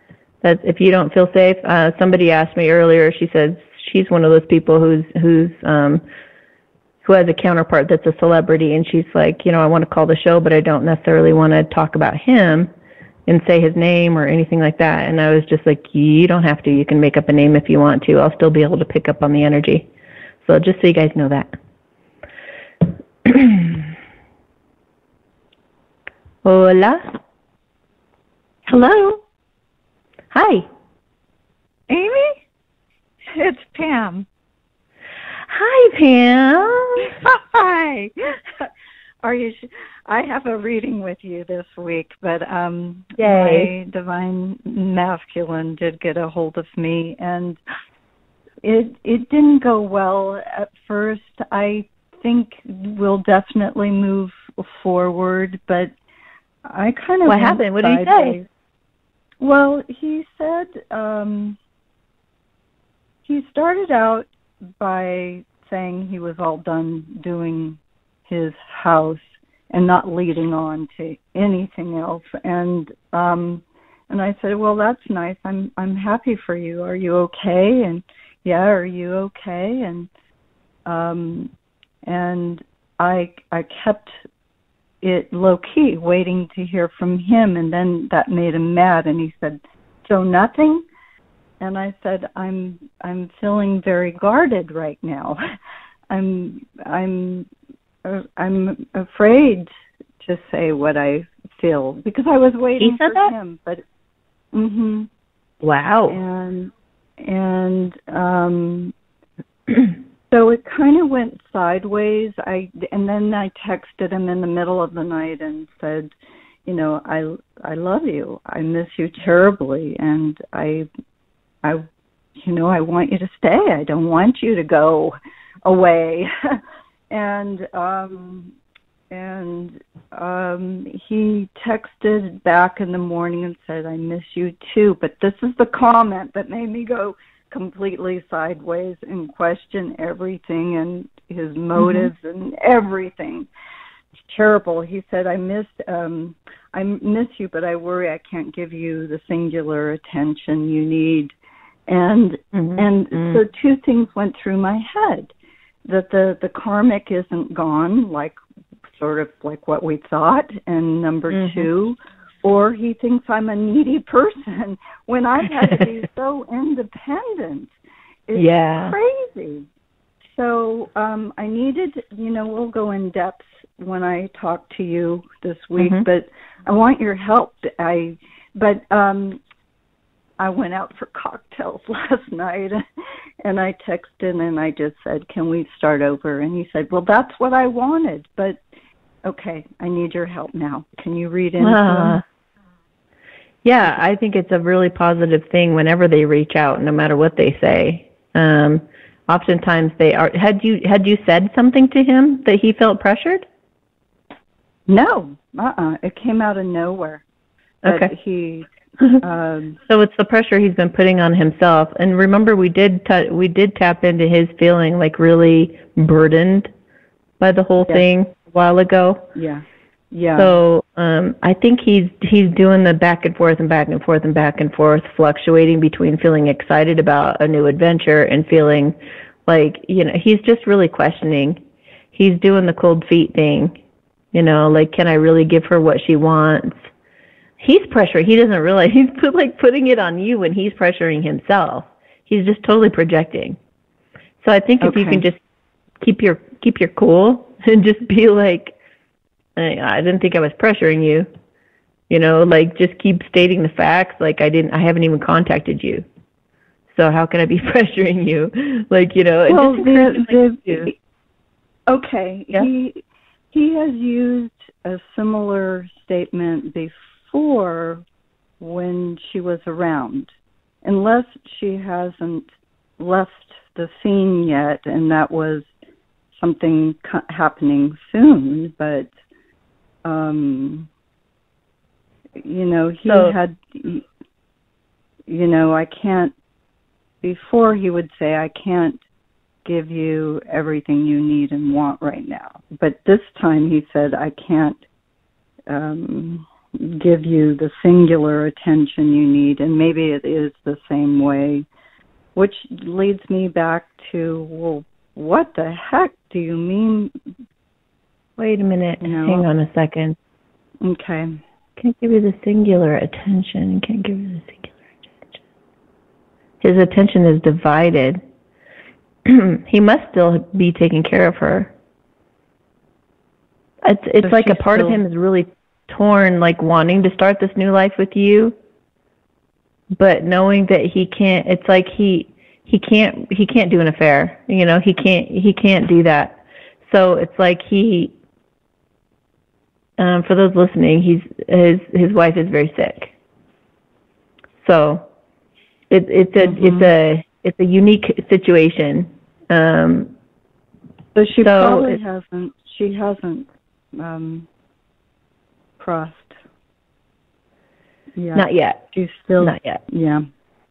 That if you don't feel safe. Uh, somebody asked me earlier. She said she's one of those people who's who's um, who has a counterpart that's a celebrity, and she's like, you know, I want to call the show, but I don't necessarily want to talk about him and say his name or anything like that. And I was just like, you don't have to. You can make up a name if you want to. I'll still be able to pick up on the energy. So just so you guys know that. Hola. Hello, Hi. Amy? It's Pam. Hi, Pam. Hi. Are you? Sh- I have a reading with you this week, but um, Yay. my divine masculine did get a hold of me, and it it didn't go well at first. I think we'll definitely move forward, but I kind of What happened? What did he say? Well, he said um, he started out by saying he was all done doing his house and not leading on to anything else and um and I said, "Well, that's nice. I'm I'm happy for you. Are you okay?" And yeah, are you okay? And um and I I kept it low key waiting to hear from him and then that made him mad and he said, "So nothing?" And I said, "I'm I'm feeling very guarded right now. I'm I'm I'm afraid to say what I feel because I was waiting said for that? him, but mhm Wow. and and um so it kind of went sideways. I and then i texted him in the middle of the night and said you know i i love you. I miss you terribly. And i i you know i want you to stay. I don't want you to go away. And um and um he texted back in the morning and said i miss you too. But this is the comment that made me go completely sideways and question everything and his mm-hmm. motives mm-hmm. and everything. It's terrible. He said, "I miss um I miss you, but I worry I can't give you the singular attention you need." And mm-hmm. and mm-hmm. so two things went through my head that the the karmic isn't gone like sort of like what we thought and number mm-hmm. 2 or he thinks i'm a needy person when i've had to be so independent it's Yeah. crazy so um i needed you know we'll go in depth when I talk to you this week, Mhm. but I want your help. I but um I went out for cocktails last night and I texted and I just said, "Can we start over?" And he said, "Well, that's what I wanted, but okay, I need your help now. Can you read into Ah. Him?" Yeah, I think it's a really positive thing whenever they reach out, no matter what they say. Um, oftentimes they are. Had you had you said something to him that he felt pressured? No, uh-uh. It came out of nowhere. Okay. he um So it's the pressure he's been putting on himself. And remember, we did t- we did tap into his feeling like really burdened by the whole Yeah. thing a while ago. yeah. Yeah. So um, I think he's he's doing the back and forth and back and forth and back and forth, fluctuating between feeling excited about a new adventure and feeling like you know he's just really questioning. He's doing the cold feet thing, you know, like can I really give her what she wants? He's pressuring. He doesn't realize he's put, like putting it on you when he's pressuring himself. He's just totally projecting. So I think if you can just keep your keep your cool and just be like I, I didn't think I was pressuring you. You know, like just keep stating the facts. Like I didn't, I haven't even contacted you. So how can I be pressuring you? Like you know, well, the, the, okay. Yeah. He he has used a similar statement before when she was around, unless she hasn't left the scene yet, and that was something happening soon. But um, you know, he So- had. You know, I can't. Before he would say, "I can't give you everything you need and want right now. But this time he said, I can't um, give you the singular attention you need. And maybe it is the same way, which leads me back to, well, what the heck do you mean? Wait a minute. No. Hang on a second. Okay. Can't give you the singular attention. Can't give you the singular attention. His attention is divided. he must still be taking care of her. It's it's So like a part of him is really torn, like wanting to start this new life with you, but knowing that he can't. It's like he he can't he can't do an affair. You know, he can't he can't do that. So it's like he. Um, for those listening, he's his his wife is very sick. So, it, it's a Mhm. it's a it's a unique situation. Um, So she So probably it- hasn't, she hasn't um, crossed. Yeah. Not yet, She's still, not yet. yeah.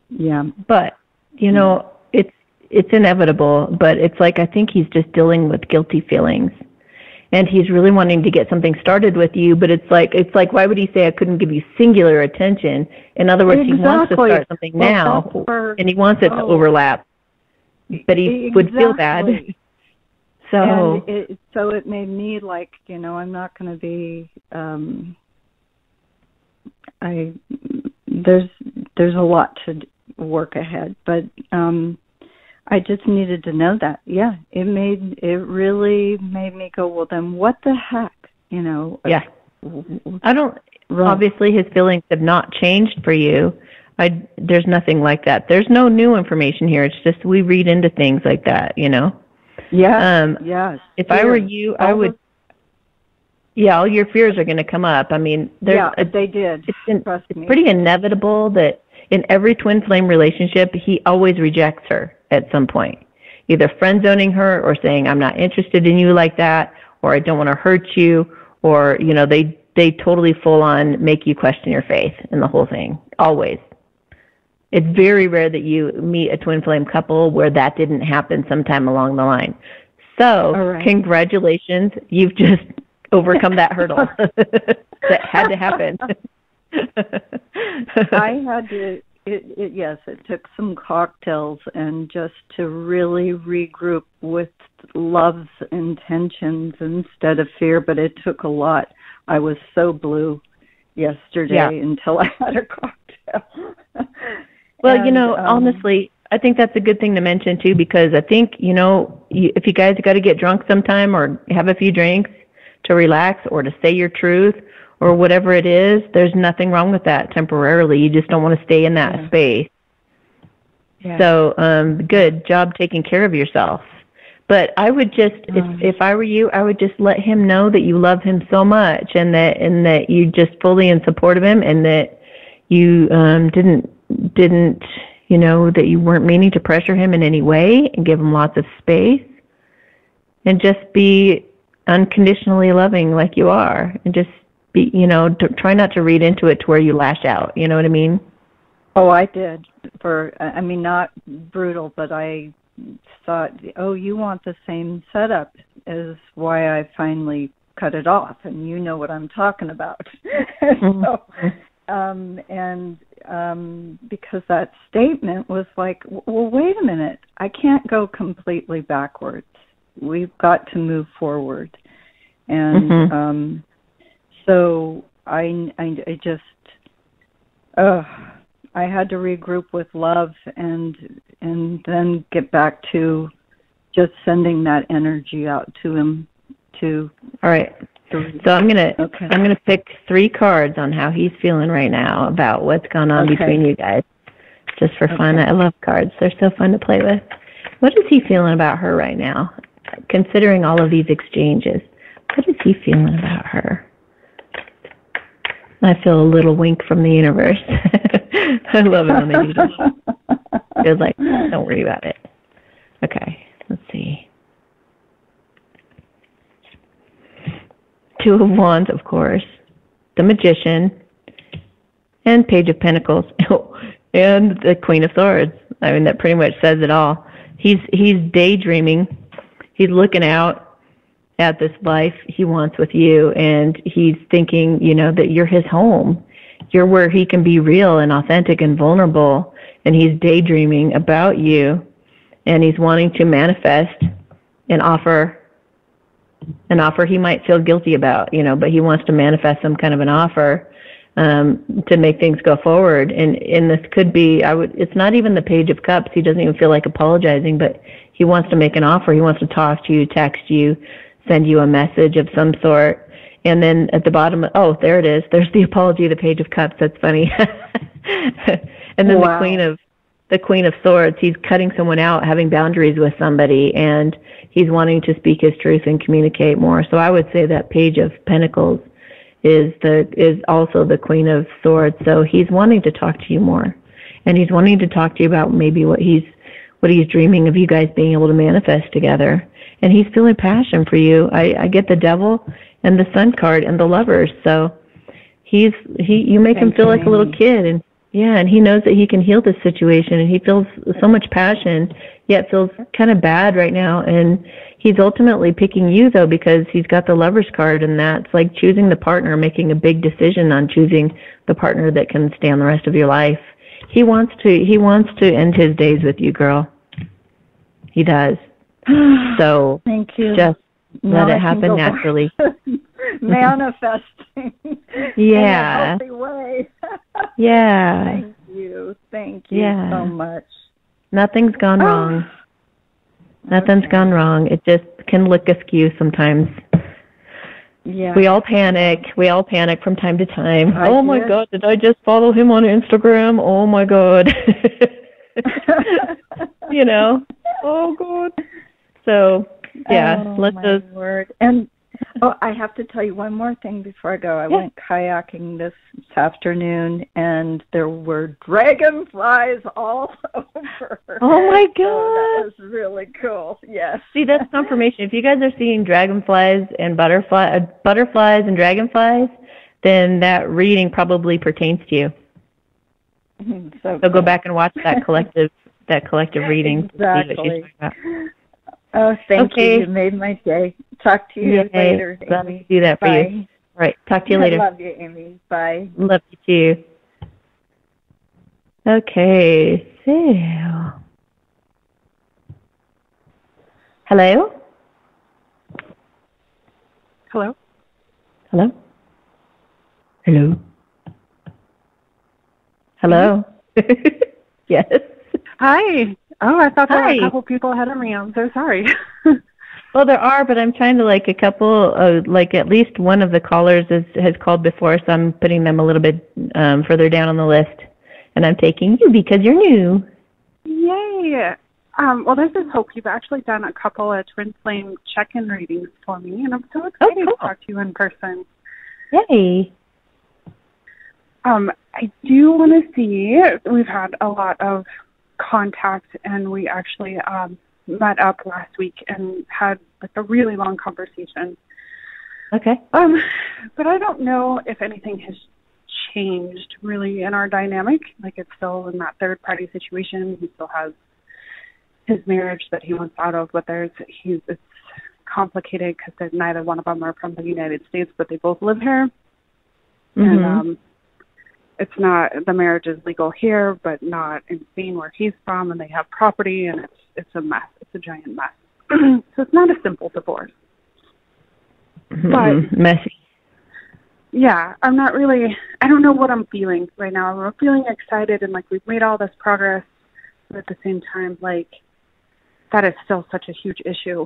Yeah. But you know, it's it's inevitable. But it's like I think he's just dealing with guilty feelings, and he's really wanting to get something started with you. But it's like it's like why would he say I couldn't give you singular attention? In other words, he wants to start something Well, now, where- and he wants it to oh. overlap. But he would feel bad. So and it, so it made me like you know i'm not going to be um i there's there's a lot to work ahead but um i just needed to know that yeah it made it really made me go well then what the heck you know yeah, I don't. Right. Obviously, his feelings have not changed for you. I there's nothing like that. There's no new information here. It's just we read into things like that, you know. yeah Um, yes if I were you, I All would. Yeah, all your fears are going to come up. I mean, yeah a, they did it's, in, trust it's me pretty inevitable that in every twin flame relationship, he always rejects her at some point, either friend zoning her or saying I'm not interested in you like that, or I don't want to hurt you, or you know they they totally full on make you question your faith in the whole thing. Always. It's very rare that you meet a twin flame couple where that didn't happen sometime along the line. So, right. congratulations, you've just overcome that hurdle that had to happen. I had to. It, it, yes, it took some cocktails and just to really regroup with love's intentions instead of fear. But it took a lot. I was so blue yesterday Yeah. until I had a cocktail. Well, you know, um, honestly, I think that's a good thing to mention too, because I think you know, you, if you guys got to get drunk sometime or have a few drinks, to relax or to say your truth or whatever it is, there's nothing wrong with that temporarily. You just don't want to stay in that Yeah. space. Yeah. So, um, good job taking care of yourself. But I would just, Mm. if if I were you, I would just let him know that you love him so much, and that and that you just fully in support of him, and that you um, didn't didn't you know that you weren't meaning to pressure him in any way, and give him lots of space, and just be unconditionally loving like you are, and just be you know to, try not to read into it to where you lash out. You know what I mean? Oh, I did. For I mean, not brutal, but I thought, oh, you want the same setup is why I finally cut it off, and you know what I'm talking about. so, um, and um, because that statement was like, well, wait a minute, I can't go completely backwards. We've got to move forward, and Mhm. um, so I, I, I just, uh, I had to regroup with love and and then get back to just sending that energy out to him to All right. So I'm gonna Okay. I'm gonna pick three cards on how he's feeling right now about what's gone on Okay. between you guys, just for fun. Okay. I love cards; they're so fun to play with. What is he feeling about her right now? Considering all of these exchanges, what is he feeling about her? I feel a little wink from the universe. I love it when they do that. They're like, don't worry about it. Okay, let's see. Two of Wands, of course, the Magician, and Page of Pentacles, oh, and the Queen of Swords. I mean, that pretty much says it all. He's he's daydreaming. He's looking out at this life he wants with you, and he's thinking, you know, that you're his home. You're where he can be real and authentic and vulnerable, and he's daydreaming about you, and he's wanting to manifest an offer an offer he might feel guilty about, you know, but he wants to manifest some kind of an offer um, to make things go forward. And and this could be, I would, it's not even the Page of Cups. He doesn't even feel like apologizing, but he wants to make an offer. He wants to talk to you, text you, send you a message of some sort. And then at the bottom, oh, there it is. There's the apology, the Page of Cups. That's funny. and then Wow. the Queen of the Queen of Swords. He's cutting someone out, having boundaries with somebody, and he's wanting to speak his truth and communicate more. So I would say that Page of Pentacles is the is also the Queen of Swords. So he's wanting to talk to you more, and he's wanting to talk to you about maybe what he's what he's dreaming of you guys being able to manifest together. And he's feeling passion for you. I, I get the Devil and the Sun card and the Lovers. So he's he you make him feel you, like a little kid and yeah, and he knows that he can heal this situation and he feels so much passion, yet feels kind of bad right now. And he's ultimately picking you though because he's got the lover's card and that's like choosing the partner, making a big decision on choosing the partner that can stand the rest of your life. He wants to he wants to end his days with you, girl. He does. So Thank you. just Now let it happen naturally. Manifesting Yeah. in a healthy way. Yeah. Thank you. Thank you Yeah. so much. Nothing's gone Oh. wrong. Nothing's Okay. gone wrong. It just can look askew sometimes. Yeah. We all panic. We all panic from time to time. I oh my did. god, did I just follow him on Instagram? Oh my god. you know. Oh god. So, yeah, oh, let those word. And oh, I have to tell you one more thing before I go. I Yeah. went kayaking this afternoon, and there were dragonflies all over. Oh my So that was really cool. Yes. See, that's confirmation. If you guys are seeing dragonflies and butterfly uh, butterflies and dragonflies, then that reading probably pertains to you. so, So go back and watch that collective that collective reading. to see what she's Exactly. Talking about. Oh, thank Okay. you. You made my day. Talk to you Yay. later. Glad Amy. to do that for Bye. you. All right. Talk to you later. I love you, Amy. Bye. Love you too. Okay, so hello, Hello. hello, hello, hello. yes. Hi. Oh, I thought there were a couple people ahead of me. I'm so sorry. Well, there are, but I'm trying to like a couple, uh, like at least one of the callers is, has called before, so I'm putting them a little bit um, further down on the list, and I'm taking you because you're new. Yay! Um, well, this is Hope. You've actually done a couple of twin flame check-in readings for me, and I'm so excited Oh, cool. to talk to you in person. Yay! Um, I do want to see. We've had a lot of contact, and we actually um, met up last week and had like a really long conversation. Okay. Um, but I don't know if anything has changed really in our dynamic. Like it's still in that third party situation. He still has his marriage that he wants out of, but there's he's it's complicated because neither one of them are from the United States, but they both live here, and Mhm. um, it's not the marriage is legal here, but not in Spain where he's from, and they have property, and it's it's a mess. It's a giant mess. so it's not a simple divorce. Mhm. messy. yeah, I'm not really. I don't know what I'm feeling right now. I'm feeling excited and like we've made all this progress, but at the same time, like that is still such a huge issue.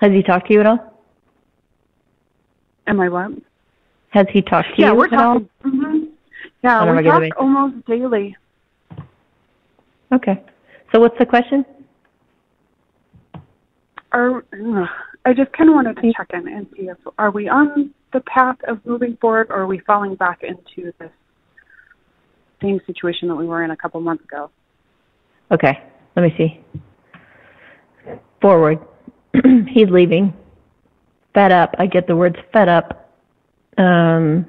Has he talked to you at all? Am I what? Has he talked to yeah, you we're at all? talking. hmm Yeah, On a we talk almost daily. Okay. So what's the question? Are I just kind of wanted to check in and see if are we on the path of moving forward, or are we falling back into this same situation that we were in a couple months ago? Okay. Let me see. Forward. He's leaving. Fed up. I get the words fed up. Um,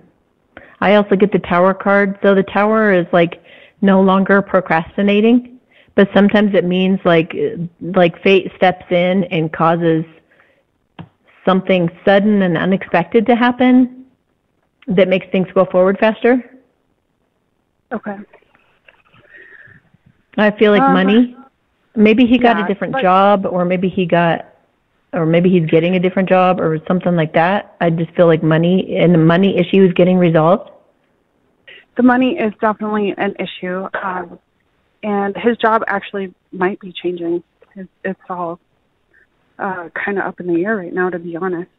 I also get the tower card. So the tower is like no longer procrastinating, but sometimes it means like like fate steps in and causes something sudden and unexpected to happen that makes things go forward faster. Okay. I feel like Um, money. Maybe he got yeah, a different job, or maybe he got, or maybe he's getting a different job, or something like that. I just feel like money and the money issue is getting resolved. the money is definitely an issue, um, and his job actually might be changing. It's, it's all uh, kind of up in the air right now, to be honest.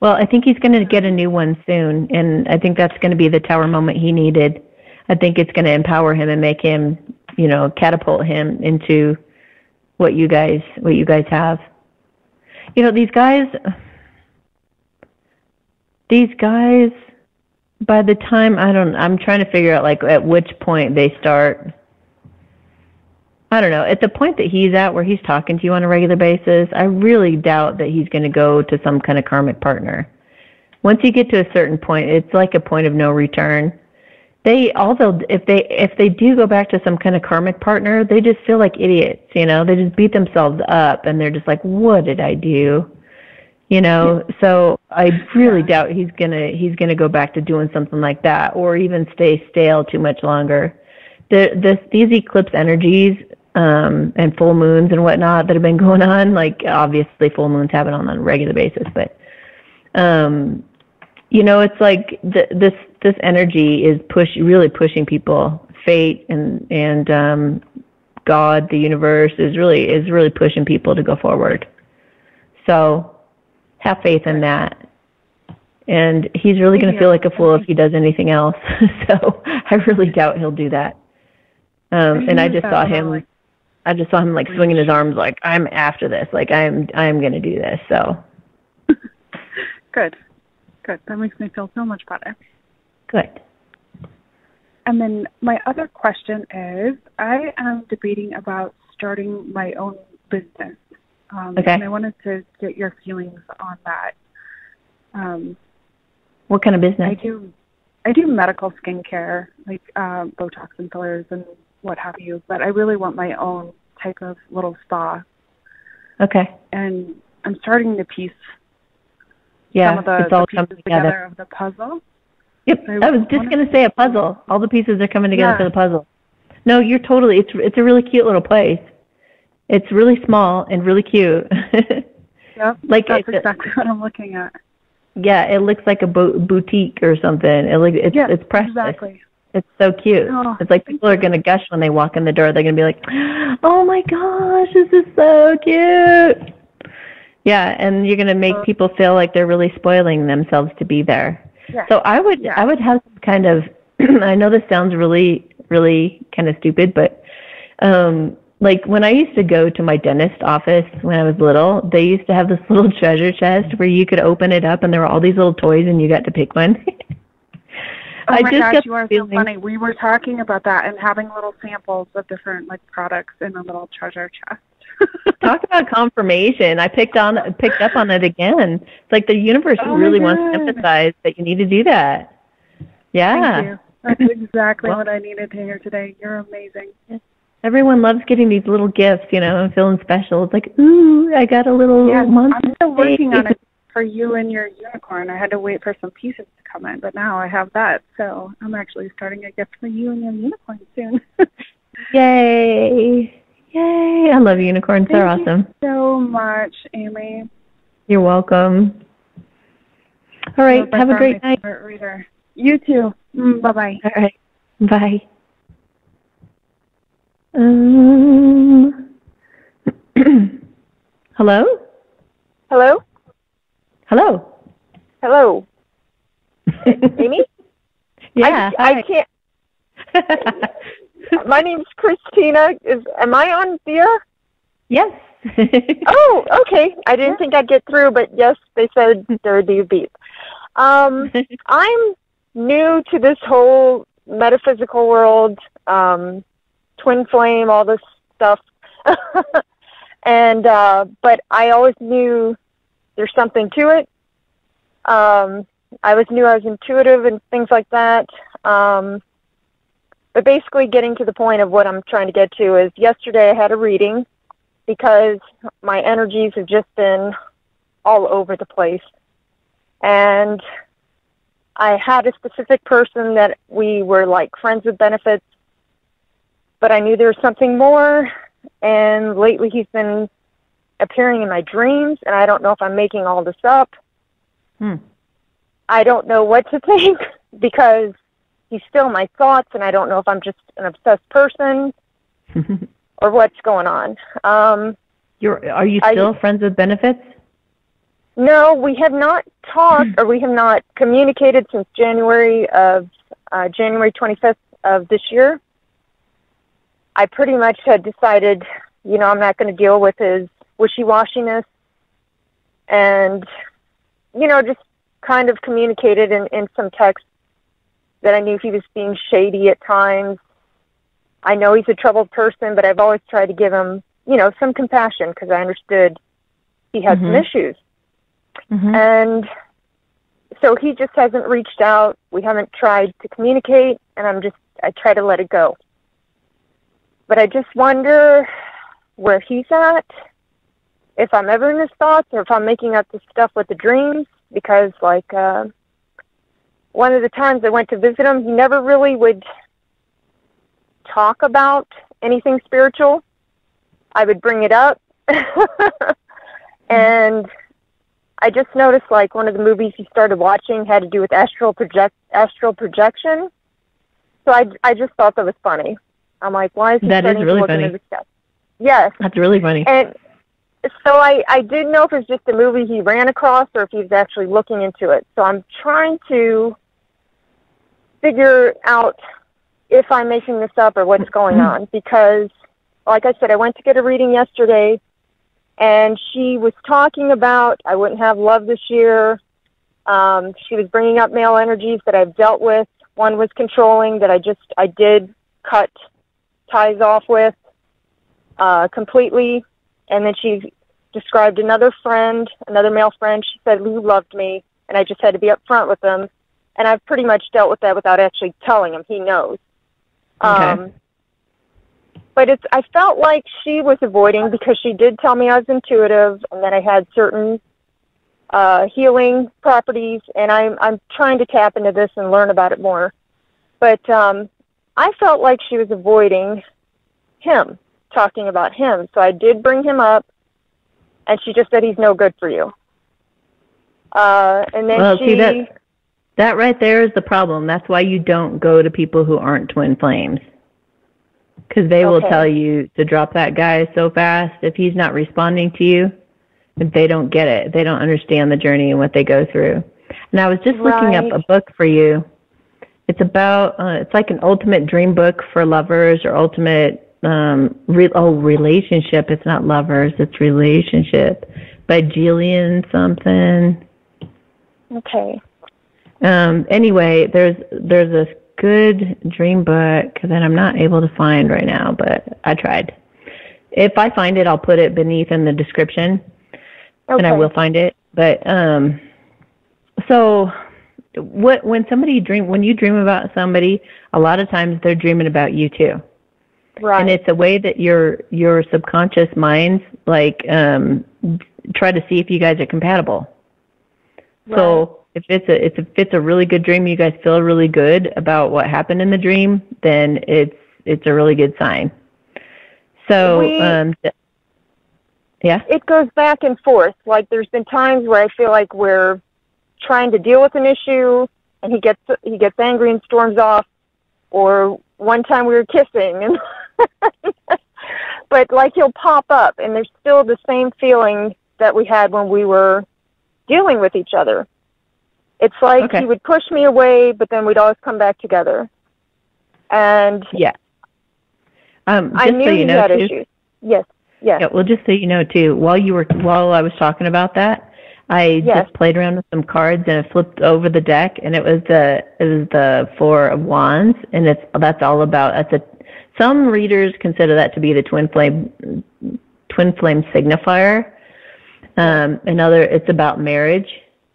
Well, I think he's going to get a new one soon, and I think that's going to be the tower moment he needed. I think it's going to empower him and make him, you know, catapult him into what you guys what you guys have. You know, these guys these guys by the time I don't I'm trying to figure out like at which point they start I don't know. At the point that he's at where he's talking to you on a regular basis, I really doubt that he's going to go to some kind of karmic partner. Once you get to a certain point, it's like a point of no return. They although if they if they do go back to some kind of karmic partner, they just feel like idiots, you know. They just beat themselves up and they're just like, "What did I do?" You know. So I really doubt he's going to he's going to go back to doing something like that or even stay stale too much longer. The this these eclipse energies um, and full moons and whatnot that have been going on. Like obviously full moons happen on a regular basis, but um, you know, it's like th- this this energy is push really pushing people. Fate and and um, God, the universe is really is really pushing people to go forward. So have faith in that. And he's really going to feel like a fool if he does anything else. so I really doubt he'll do that. Um, and I just saw him. I just saw him like swinging his arms, like I'm after this, like I'm I'm going to do this. So Good, good. That makes me feel so much better. Good. And then my other question is, I am debating about starting my own business. Um, Okay. And I wanted to get your feelings on that. Um, What kind of business? I do, I do medical skincare, like uh, Botox and fillers and what have you. But I really want my own type of little spa, Okay. and I'm starting to piece Yeah, some of the, it's all the pieces together. together of the puzzle. Yep. I I was just going to say a puzzle. All the pieces are coming together Yeah. for the puzzle. No, you're totally. It's it's a really cute little place. It's really small and really cute. Yep, Like that's it- exactly what I'm looking at. yeah, it looks like a bo- boutique or something. It look it's Yeah, it's precious. exactly. It's so cute. Oh, it's like people are going to gush when they walk in the door. They're going to be like, "Oh my gosh, this is so cute." Yeah, and you're going to make Oh. people feel like they're really spoiling themselves to be there. Yeah. So I would Yeah. I would have some kind of I know this sounds really really kind of stupid, but um like when I used to go to my dentist office when I was little, they used to have this little treasure chest where you could open it up and there were all these little toys and you got to pick one. Oh I my just gosh, you are the so funny. We were talking about that and having little samples of different like products in a little treasure chest. Talk about confirmation. I picked on picked up on it again. It's like the universe Oh really wants to emphasize that you need to do that. Yeah. Thank you. That's exactly Well- what I needed to hear today. You're amazing. Everyone loves getting these little gifts, you know, and feeling special. It's like, ooh, I got a little Yes, monster. I'm still working on it for you and your unicorn. I had to wait for some pieces to come in, but now I have that. So I'm actually starting a gift for you and your unicorn soon. Yay. Yay. I love unicorns. They're awesome. Thank you awesome. so much, Amy. You're welcome. All right. Have a great night. Reader. You too. Mm, bye bye. All right. Bye. Um, hello? Hello? Hello? Hello? Amy? yeah. I, I can't. My name's Christina. Is am I on the air? yes. Oh, okay. I didn't think I'd get through, but yes, they said there would be a beep. Um, I'm new to this whole metaphysical world, um, twin flame, all this stuff. and uh, but I always knew there's something to it. Um, I always knew I was intuitive and things like that. Um, but basically, getting to the point of what I'm trying to get to is yesterday I had a reading because my energies have just been all over the place. And I had a specific person that we were like friends with benefits, but I knew there was something more. And lately he's been appearing in my dreams, and I don't know if I'm making all this up. Hmm. I don't know what to think because he's still my thoughts, and I don't know if I'm just an obsessed person or what's going on. Um, You're, are you I- still friends with benefits? no, we have not talked or we have not communicated since January of uh, January 25th of this year. I pretty much had decided, you know, I'm not going to deal with his wishy-washiness and, you know, just kind of communicated in, in some text that I knew he was being shady at times. I know he's a troubled person, but I've always tried to give him, you know, some compassion because I understood he had some Mhm. issues. Mhm. And so he just hasn't reached out. We haven't tried to communicate, and I'm just, I try to let it go. But I just wonder where he's at, if I'm ever in his thoughts, or if I'm making up this stuff with the dreams, because, like, uh, one of the times I went to visit him, he never really would talk about anything spiritual. I would bring it up. and I just noticed like one of the movies he started watching had to do with astral project astral projection. So I I just thought that was funny. I'm like, why is he That is really funny. into this stuff? Yes, That's really funny. and so I I didn't know if it was just a movie he ran across or if he was actually looking into it. So I'm trying to figure out if I'm making this up or what's going on because, like I said, I went to get a reading yesterday, and she was talking about I wouldn't have love this year. Um, she was bringing up male energies that I've dealt with. One was controlling that I just I did cut ties off with uh, completely, and then she described another friend, another male friend. She said who loved me, and I just had to be upfront with him. And I've pretty much dealt with that without actually telling him. He knows. Okay. Um, but it's I felt like she was avoiding because she did tell me I was intuitive and that I had certain uh, healing properties, and I'm I'm trying to tap into this and learn about it more. But um, I felt like she was avoiding him, talking about him. So I did bring him up, and she just said he's no good for you. Uh, and then Well, she, see, that- That right there is the problem. That's why you don't go to people who aren't twin flames. Because they will tell you to drop that guy so fast if he's not responding to you. They don't get it, they don't understand the journey and what they go through. And I was just looking up a book for you. It's about uh, it's like an ultimate dream book for lovers or ultimate um re- oh relationship. It's not lovers, it's relationship by Gillian something. Okay. Um, anyway, there's there's this good dream book that I'm not able to find right now, but I tried. If I find it, I'll put it beneath in the description, and I will find it. But um, so what when somebody dream when you dream about somebody, a lot of times they're dreaming about you too Right. and it's a way that your your subconscious minds like um try to see if you guys are compatible so if it's a it's if it's a really good dream you guys feel really good about what happened in the dream then it's it's a really good sign so We- um yeah it goes back and forth. Like there's been times where I feel like we're trying to deal with an issue, and he gets he gets angry and storms off. Or one time we were kissing, and but like he'll pop up, and there's still the same feeling that we had when we were dealing with each other. It's like Okay. he would push me away, but then we'd always come back together. And yeah um just I knew so you he know had too, issues. Yes, yes. Yeah, well, just so you know too, while you were while I was talking about that, I Yes. just played around with some cards and I flipped over the deck, and it was the it was the four of wands, and it's that's all about. That's a some readers consider that to be the twin flame twin flame signifier. Um, another, it's about marriage.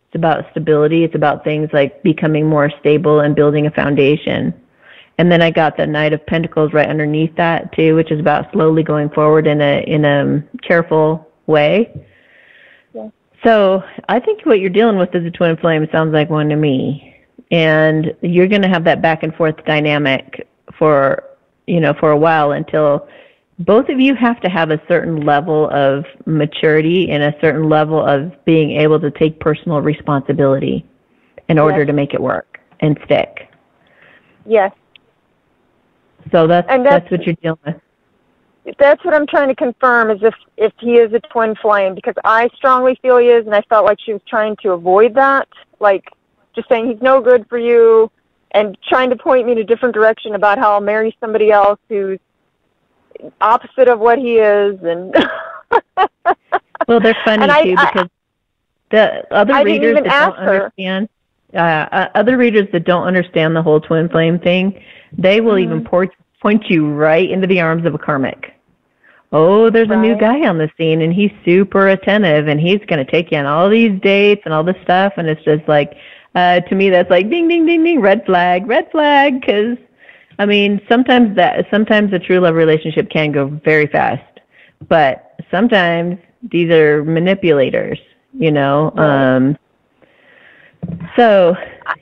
It's about stability. It's about things like becoming more stable and building a foundation. And then I got the Knight of Pentacles right underneath that too, which is about slowly going forward in a in a careful way. Yeah. So I think what you're dealing with is a twin flame. Sounds like one to me, and you're going to have that back and forth dynamic for you know for a while until both of you have to have a certain level of maturity and a certain level of being able to take personal responsibility in order Yes. to make it work and stick. Yes. So that's And that's, that's- what you're dealing with. that's what I'm trying to confirm is if if he is a twin flame because I strongly feel he is, and I felt like she was trying to avoid that, like just saying he's no good for you, and trying to point me in a different direction about how I'll marry somebody else who's opposite of what he is, and Well, they're funny And too I- because the other I readers even that don't understand, uh, uh, other readers that don't understand the whole twin flame thing, they will even Mm-hmm. point point you right into the arms of a karmic. Oh, there's a new guy on the scene, and he's super attentive, and he's going to take you on all these dates and all this stuff, and it's just like, uh, to me, that's like ding, ding, ding, ding, red flag, red flag, because. I mean, sometimes that sometimes a true love relationship can go very fast, but sometimes these are manipulators, you know. Um so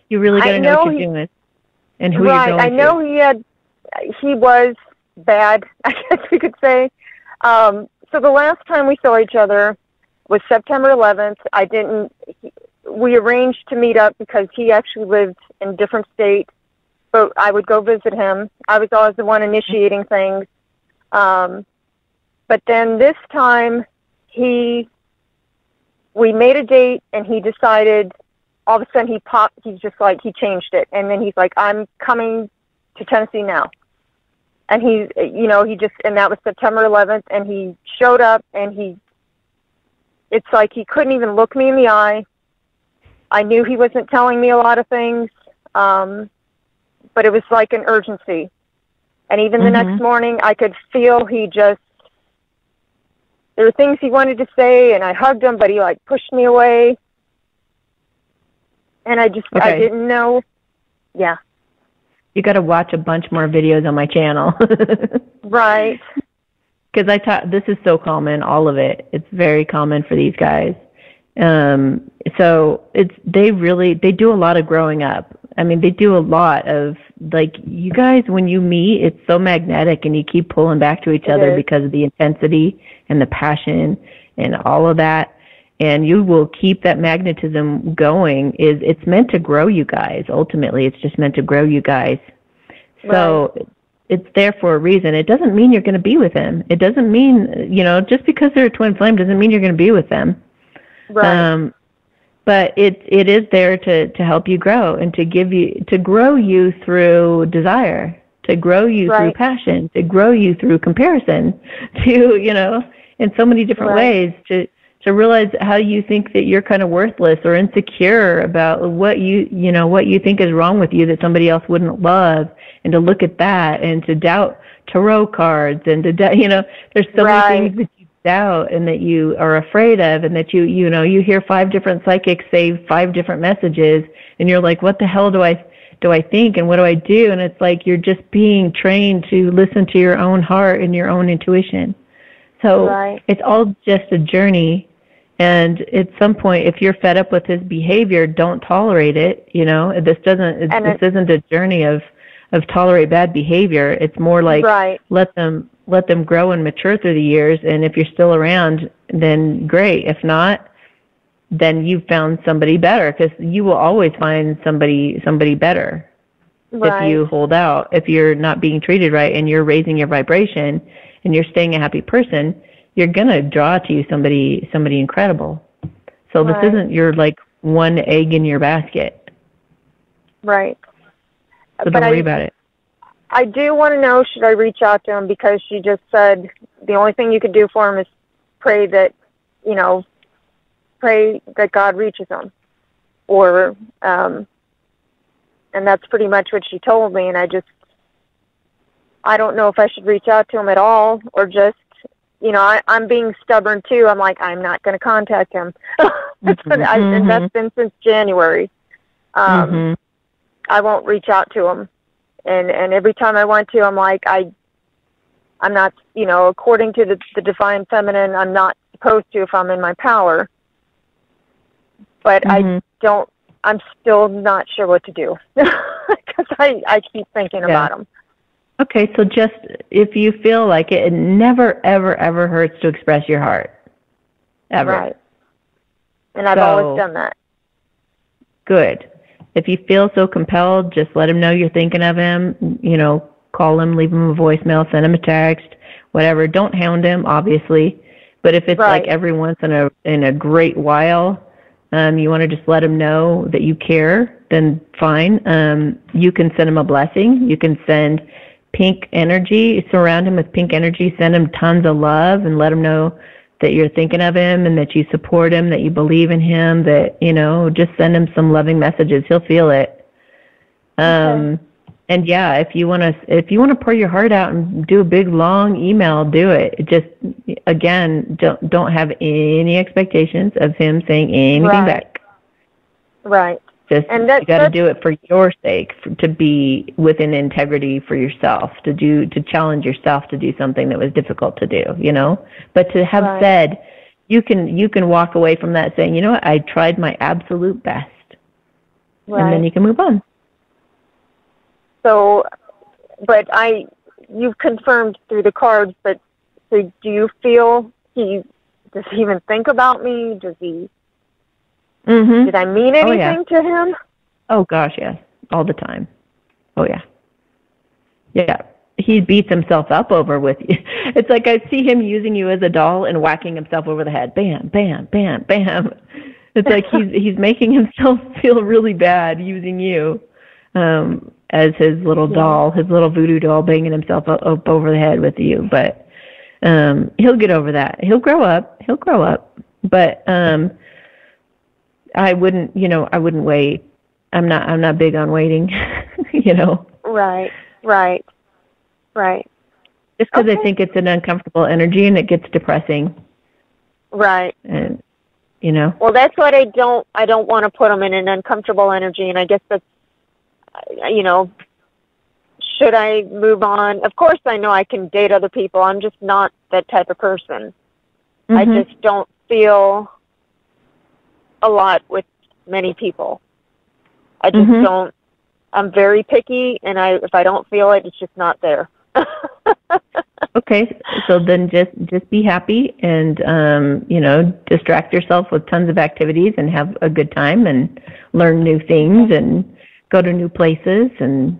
you really got to know, what you're he- doing and who right. you're going I know he had he was bad, I guess you could say. Um, so the last time we saw each other was September 11th. I didn't. He, we arranged to meet up because he actually lived in a different state, but I would go visit him. I was always the one initiating things. Um, but then this time, he we made a date, and he decided. All of a sudden, he popped. He's just like he changed it, and then he's like, "I'm coming to Tennessee now." and he you know he just and that was september 11th and he showed up and he it's like he couldn't even look me in the eye i knew he wasn't telling me a lot of things um but it was like an urgency and even the Mhm. next morning i could feel he just there were things he wanted to say and i hugged him but he like pushed me away and i just i didn't know yeah you got to watch a bunch more videos on my channel. right because I taught this is so common, all of it. It's very common for these guys. Um, so it's they really they do a lot of growing up. I mean, they do a lot of like you guys when you meet, it's so magnetic, and you keep pulling back to each other because of the intensity and the passion and all of that. and you will keep that magnetism going. Is it's meant to grow you guys. Ultimately it's just meant to grow you guys. So right. it's there for a reason. It doesn't mean you're going to be with him it doesn't mean you know just because they're a twin flame doesn't mean you're going to be with them. Right. Um but it it is there to to help you grow and to give you to grow you through desire to grow you right. through passion to grow you through comparison to you know in so many different right. ways to to realize how you think that you're kind of worthless or insecure about what you you know what you think is wrong with you that somebody else wouldn't love and to look at that and to doubt tarot cards and to you know there's so right. many things doubt and that you are afraid of and that you you know you hear five different psychics say five different messages and you're like what the hell do I do I think and what do I do? And it's like you're just being trained to listen to your own heart and your own intuition. So right. it's all just a journey. And at some point if you're fed up with his behavior don't tolerate it you know? This doesn't and this isn't a journey of of tolerate bad behavior. It's more like right. let them let them grow and mature through the years and if you're still around then great if not then you've found somebody better because you will always find somebody somebody better right. if you hold out if you're not being treated right and you're raising your vibration and you're staying a happy person you're gonna draw to you somebody somebody incredible. So right. this isn't your like one egg in your basket. Right. So don't worry I, about it. I do want to know should I reach out to him because she just said the only thing you could do for him is pray that you know pray that God reaches him or um and that's pretty much what she told me and I just I don't know if I should reach out to him at all or just you know, I, I'm being stubborn too. I'm like, I'm not going to contact him. that's mm-hmm. I, and that's been since January. Um, mm-hmm. I won't reach out to him, and and every time I want to, I'm like, I, I'm not, you know, according to the the divine feminine, I'm not supposed to if I'm in my power. But mm-hmm. I don't. I'm still not sure what to do because I I keep thinking yeah. about them. Okay, so just if you feel like it, it never, ever, ever hurts to express your heart. Ever. Right. And I've so, always done that. Good. If you feel so compelled, just let him know you're thinking of him. You know, call him, leave him a voicemail, send him a text, whatever. Don't hound him, obviously. But if it's right. like every once in a in a great while, um, you want to just let him know that you care, then fine. Um, you can send him a blessing. You can send pink energy, surround him with pink energy, send him tons of love and let him know that you're thinking of him and that you support him, that you believe in him, that, you know, just send him some loving messages. He'll feel it. Um, okay. and yeah, if you want to, if you want to pour your heart out and do a big long email, do it. Just, again, don't, don't have any expectations of him saying anything right. back. Right. Just and that, you got to do it for your sake, for, to be within integrity for yourself, to do to challenge yourself to do something that was difficult to do, you know. But to have right. said, you can you can walk away from that saying, you know what, I tried my absolute best, right. and then you can move on. So, but I, you've confirmed through the cards, but so do you feel he does he even think about me? Does he Mm-hmm. Did I mean anything oh, yeah. to him? Oh gosh, yes, all the time. Oh yeah, yeah. He beats himself up over with you. It's like I see him using you as a doll and whacking himself over the head. Bam, bam, bam, bam. It's like he's he's making himself feel really bad using you um, as his little yeah. doll, his little voodoo doll, banging himself up, up over the head with you. But um, he'll get over that. He'll grow up. He'll grow up. But um, I wouldn't, you know, I wouldn't wait. I'm not I'm not big on waiting, you know. Right. Right. Right. Just because okay. I think it's an uncomfortable energy and it gets depressing. Right. And you know. Well, that's what I don't I don't want to put them in an uncomfortable energy and I guess that's you know should I move on? Of course I know I can date other people. I'm just not that type of person. Mm-hmm. I just don't feel a lot with many people. I just Mhm. don't. I'm very picky, and I if I don't feel it, it's just not there. Okay, so then just just be happy and um, you know distract yourself with tons of activities and have a good time and learn new things and go to new places and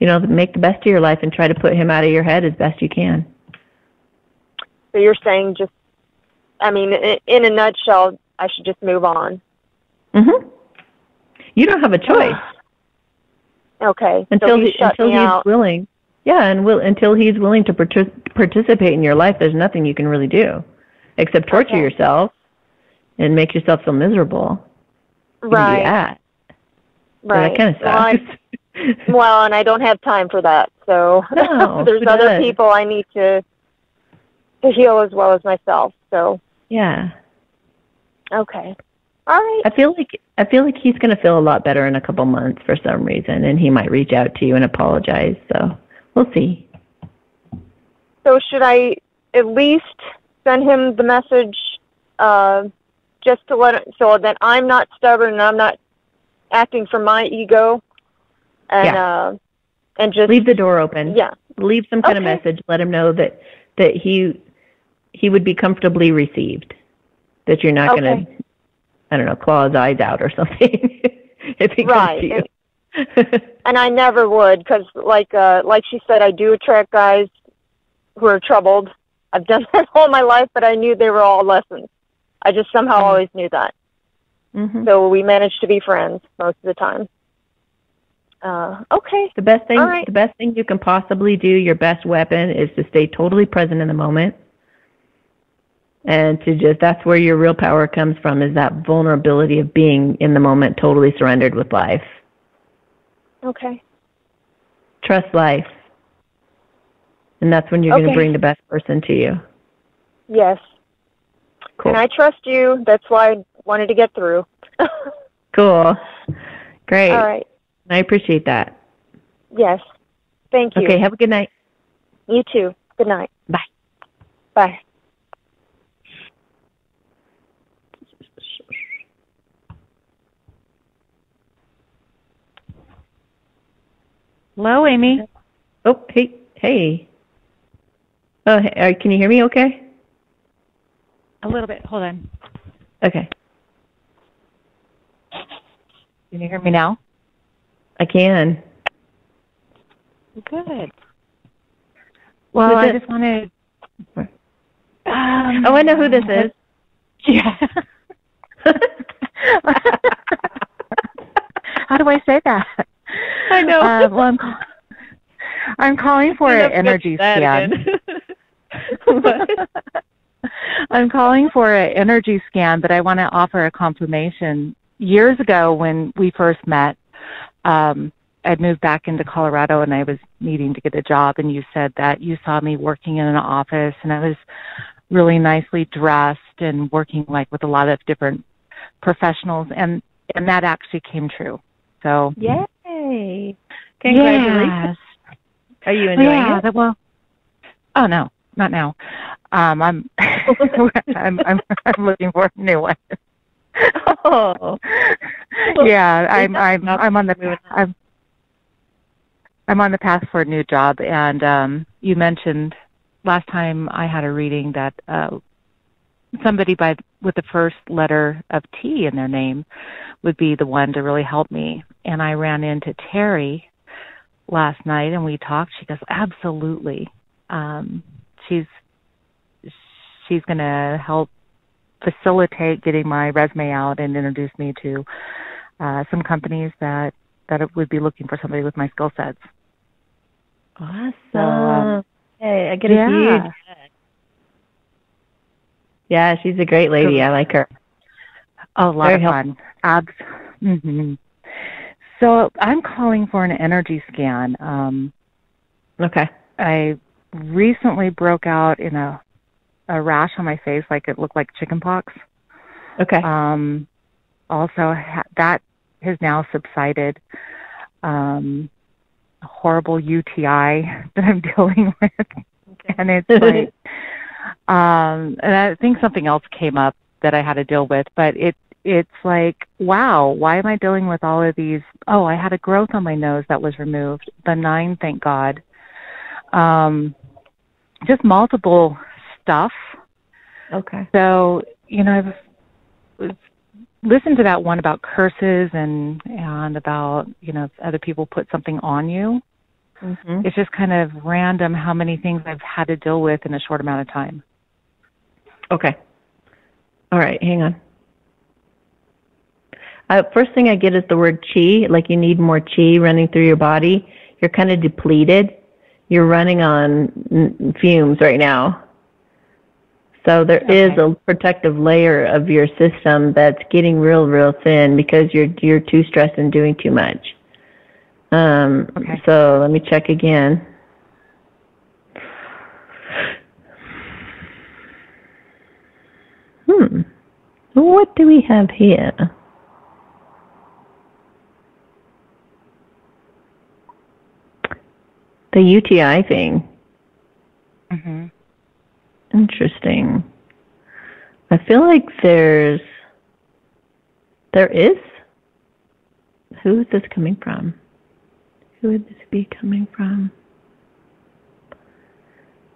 you know make the best of your life and try to put him out of your head as best you can. So you're saying just, I mean, in a nutshell, I should just move on. Mhm. You don't have a choice Okay. until so he until he's out. willing. Yeah, and will until he's willing to partic- participate in your life. There's nothing you can really do except torture Okay. yourself and make yourself feel miserable. Do Right. So Right. That kind of Well, I- sucks. Well, and I don't have time for that. So No, there's other does? people I need to to heal as well as myself. So yeah. Okay. All right. I feel like I feel like he's going to feel a lot better in a couple months for some reason, and he might reach out to you and apologize. So we'll see. So should I at least send him the message uh, just to let so that I'm not stubborn and I'm not acting from my ego and Yeah. uh, and just Leave the door open. yeah. Leave some kind of message. Let him know that that he he would be comfortably received. That you're not going to, I don't know, claw his eyes out or something if he Right, comes to you. And I never would because like uh, like she said, I do attract guys who are troubled. I've done that all my life, but I knew they were all lessons. I just somehow Mhm. always knew that. Mhm. So we managed to be friends most of the time. Uh, okay. The best thing right. the best thing you can possibly do, your best weapon is to stay totally present in the moment. And to just that's where your real power comes from is that vulnerability of being in the moment totally surrendered with life. Okay. Trust life. And that's when you're going to bring the best person to you. Yes. Cool. And I trust you. That's why I wanted to get through. cool. Great. All right. I appreciate that. Yes. Thank you. Okay, have a good night. You too. Good night. Bye. Bye. Hello, Amy. Oh, hey, hey. Oh, hey, uh, can you hear me okay? A little bit. Hold on. Okay. Can you hear me now? I can. Good. Well, I it? just wanted. Um, Oh, I know who this is. Yeah. How do I say that? I know. Uh, well, I'm, I'm calling for an energy scan. I'm calling for an energy scan, but I want to offer a confirmation. Years ago, when we first met, um, I'd moved back into Colorado and I was needing to get a job, and you said that you saw me working in an office, and I was really nicely dressed and working like with a lot of different professionals, and and that actually came true. So Yay. Congratulations. Yes. Are you enjoying yeah, it? that- well, oh no, not now. Um, I'm, I'm, I'm, I'm looking for a new one. Oh. yeah, I'm, I'm, I'm on the, I'm, I'm on the path for a new job. And um, you mentioned last time I had a reading that uh, somebody by with the first letter of T in their name would be the one to really help me. And I ran into Terry last night and we talked. She goes, absolutely. Um, she's she's going to help facilitate getting my resume out and introduce me to uh, some companies that that would be looking for somebody with my skill sets. Awesome. So, um, hey, I get a yeah. huge. Yeah, she's a great lady. I like her. Oh, a lot Very of fun. Abs. hmm So I'm calling for an energy scan. Um, Okay. I recently broke out in a a rash on my face, like it looked like chickenpox. Okay. Um, also, ha- that has now subsided. Um, a horrible UTI that I'm dealing with, and it's like, um, and I think something else came up that I had to deal with, but it it's like, wow, why am I dealing with all of these? Oh, I had a growth on my nose that was removed, benign, thank God. Um, just multiple stuff. Okay. So you know, I've listened to that one about curses and and about you know if other people put something on you. Mm-hmm. It's just kind of random how many things I've had to deal with in a short amount of time. Okay. All right, hang on. Uh, first thing I get is the word chi, like you need more chi running through your body. You're kind of depleted. You're running on fumes right now. So there okay. is a protective layer of your system that's getting real, real thin because you're you're too stressed and doing too much. Um, okay. So let me check again. Hmm. What do we have here? The UTI thing. Mm-hmm. Interesting. I feel like there's there is who is this coming from? Who would this be coming from?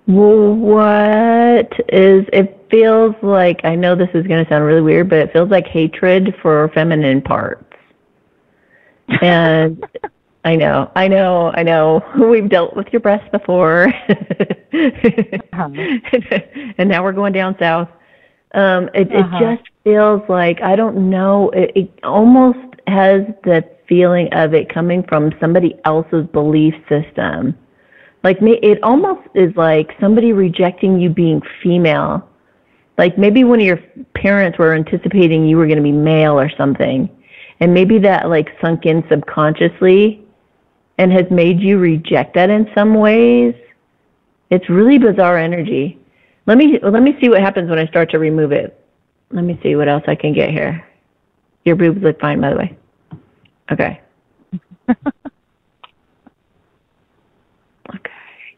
What is it feels like I know this is going to sound really weird, but it feels like hatred for feminine parts. And I know, I know, I know. We've dealt with your breasts before, uh-huh. and now we're going down south. Um, it, uh-huh. it just feels like I don't know. It, it almost has the feeling of it coming from somebody else's belief system. Like me, it almost is like somebody rejecting you being female. Like maybe one of your parents were anticipating you were going to be male or something, and maybe that like sunk in subconsciously and has made you reject that in some ways. It's really bizarre energy. Let me let me see what happens when I start to remove it. Let me see what else I can get here. Your boobs look fine, by the way. Okay. okay.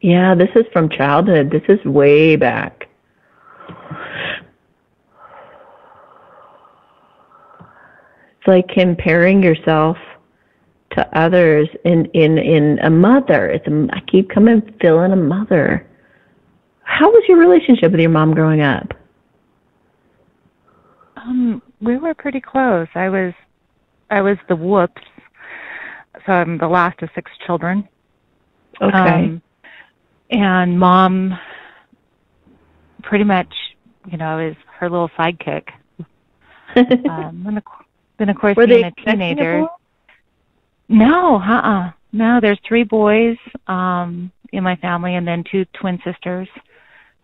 Yeah, this is from childhood. This is way back. It's like comparing yourself to others in in in a mother. It's a, I keep coming feeling a mother. How was your relationship with your mom growing up? Um, we were pretty close. I was I was the whoops. So I'm the last of six children. Okay. Um, and mom pretty much, you know, is her little sidekick. um, and of, then of course Were being a teenager. No, uh-uh. No, there's three boys um in my family and then two twin sisters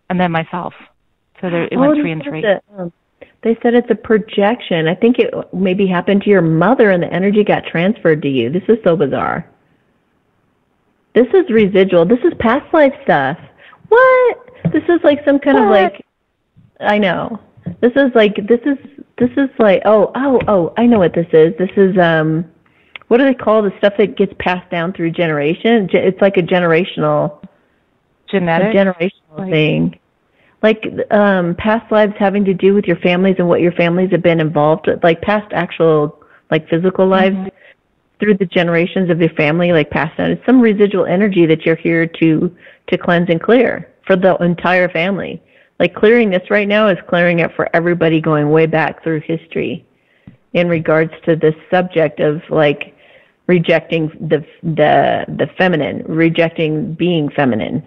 and then myself. So there it oh, went three and three. They said it's a projection. I think it maybe happened to your mother and the energy got transferred to you. This is so bizarre. This is residual. This is past life stuff. What? This is like some kind what? of like I know. This is like this is this is like oh oh oh I know what this is. This is um what do they call the stuff that gets passed down through generation? It's like a generational genetic a generational like, thing. Like um past lives having to do with your families and what your families have been involved with, like past actual like physical lives mm-hmm. through the generations of your family, like passed down. It's some residual energy that you're here to to cleanse and clear for the entire family. Like clearing this right now is clearing it for everybody going way back through history in regards to this subject of like rejecting the the the feminine, rejecting being feminine.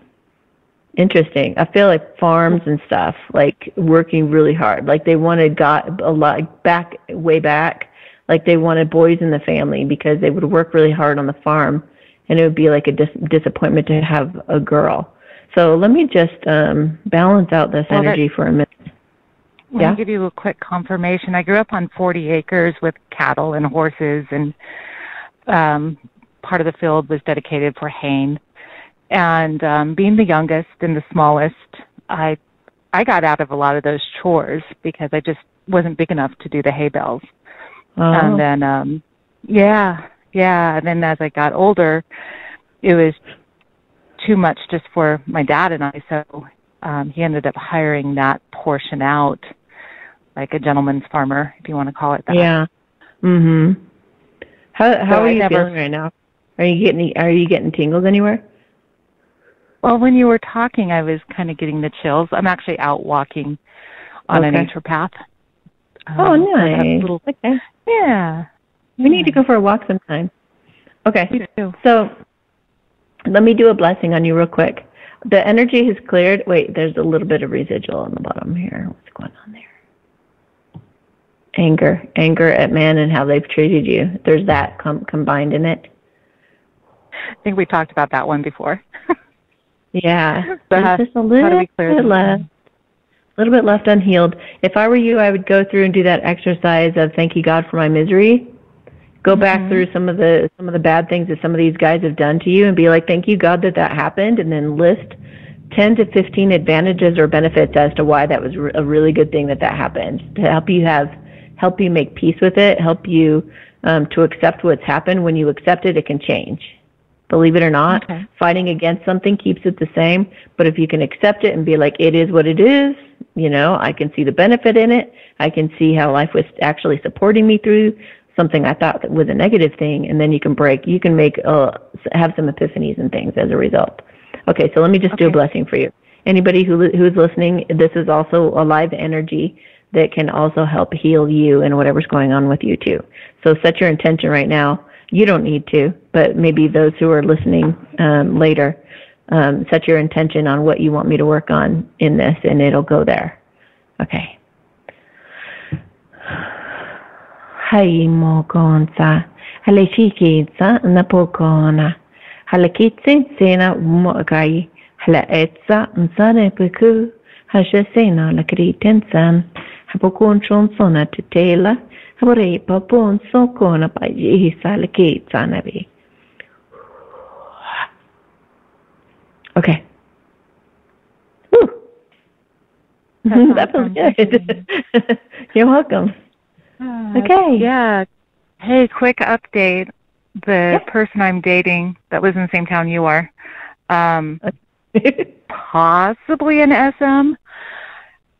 Interesting. I feel like farms and stuff, like working really hard. Like they wanted got a lot back way back, like they wanted boys in the family because they would work really hard on the farm, and it would be like a dis- disappointment to have a girl. So let me just um, balance out this well, energy for a minute. Let yeah? me give you a quick confirmation. I grew up on 40 acres with cattle and horses and um, part of the field was dedicated for haying. And um, being the youngest and the smallest, I I got out of a lot of those chores because I just wasn't big enough to do the hay bales. Oh. And then, um, yeah, yeah. And then as I got older, it was too much just for my dad and I. So um, he ended up hiring that portion out, like a gentleman's farmer, if you want to call it that. Yeah. Mhm. How how so are you never, feeling right now? Are you getting are you getting tingles anywhere? Well, when you were talking, I was kind of getting the chills. I'm actually out walking on Okay. a nature path. Oh, Um, nice. little- Okay. yeah. We need to go for a walk sometime. Okay. Too. So let me do a blessing on you real quick. The energy has cleared. Wait, there's a little bit of residual on the bottom here. What's going on there? Anger, anger at man and how they've treated you. There's that com- combined in it. I think we talked about that one before. Yeah. So There's how- just a little clear bit left. A little bit left unhealed. If I were you, I would go through and do that exercise of thank you God for my misery. Go back Mhm. through some of the some of the bad things that some of these guys have done to you and be like, thank you God that that happened, and then list 10 to 15 advantages or benefits as to why that was a really good thing that that happened to help you have help you make peace with it, help you um, to accept what's happened. When you accept it, it can change. Believe it or not, Okay. fighting against something keeps it the same. But if you can accept it and be like, it is what it is, you know, I can see the benefit in it. I can see how life was actually supporting me through something I thought that was a negative thing, and then you can break. You can make uh, have some epiphanies and things as a result. Okay, so let me just do a blessing for you. Anybody who who's listening, this is also a live energy that can also help heal you and whatever's going on with you too. So set your intention right now. You don't need to, but maybe those who are listening um, later, um, set your intention on what you want me to work on in this, and it'll go there. Okay. Hai mo halechikitsa napokona, halakitse sena hapokon chonsona tutela, habore papon sokona pa jihisa lakitsa nabi. Okay. That's that feels awesome. good. You're welcome. Okay. Yeah. Hey, quick update. The Yep. person I'm dating that lives in the same town you are, um, possibly an SM.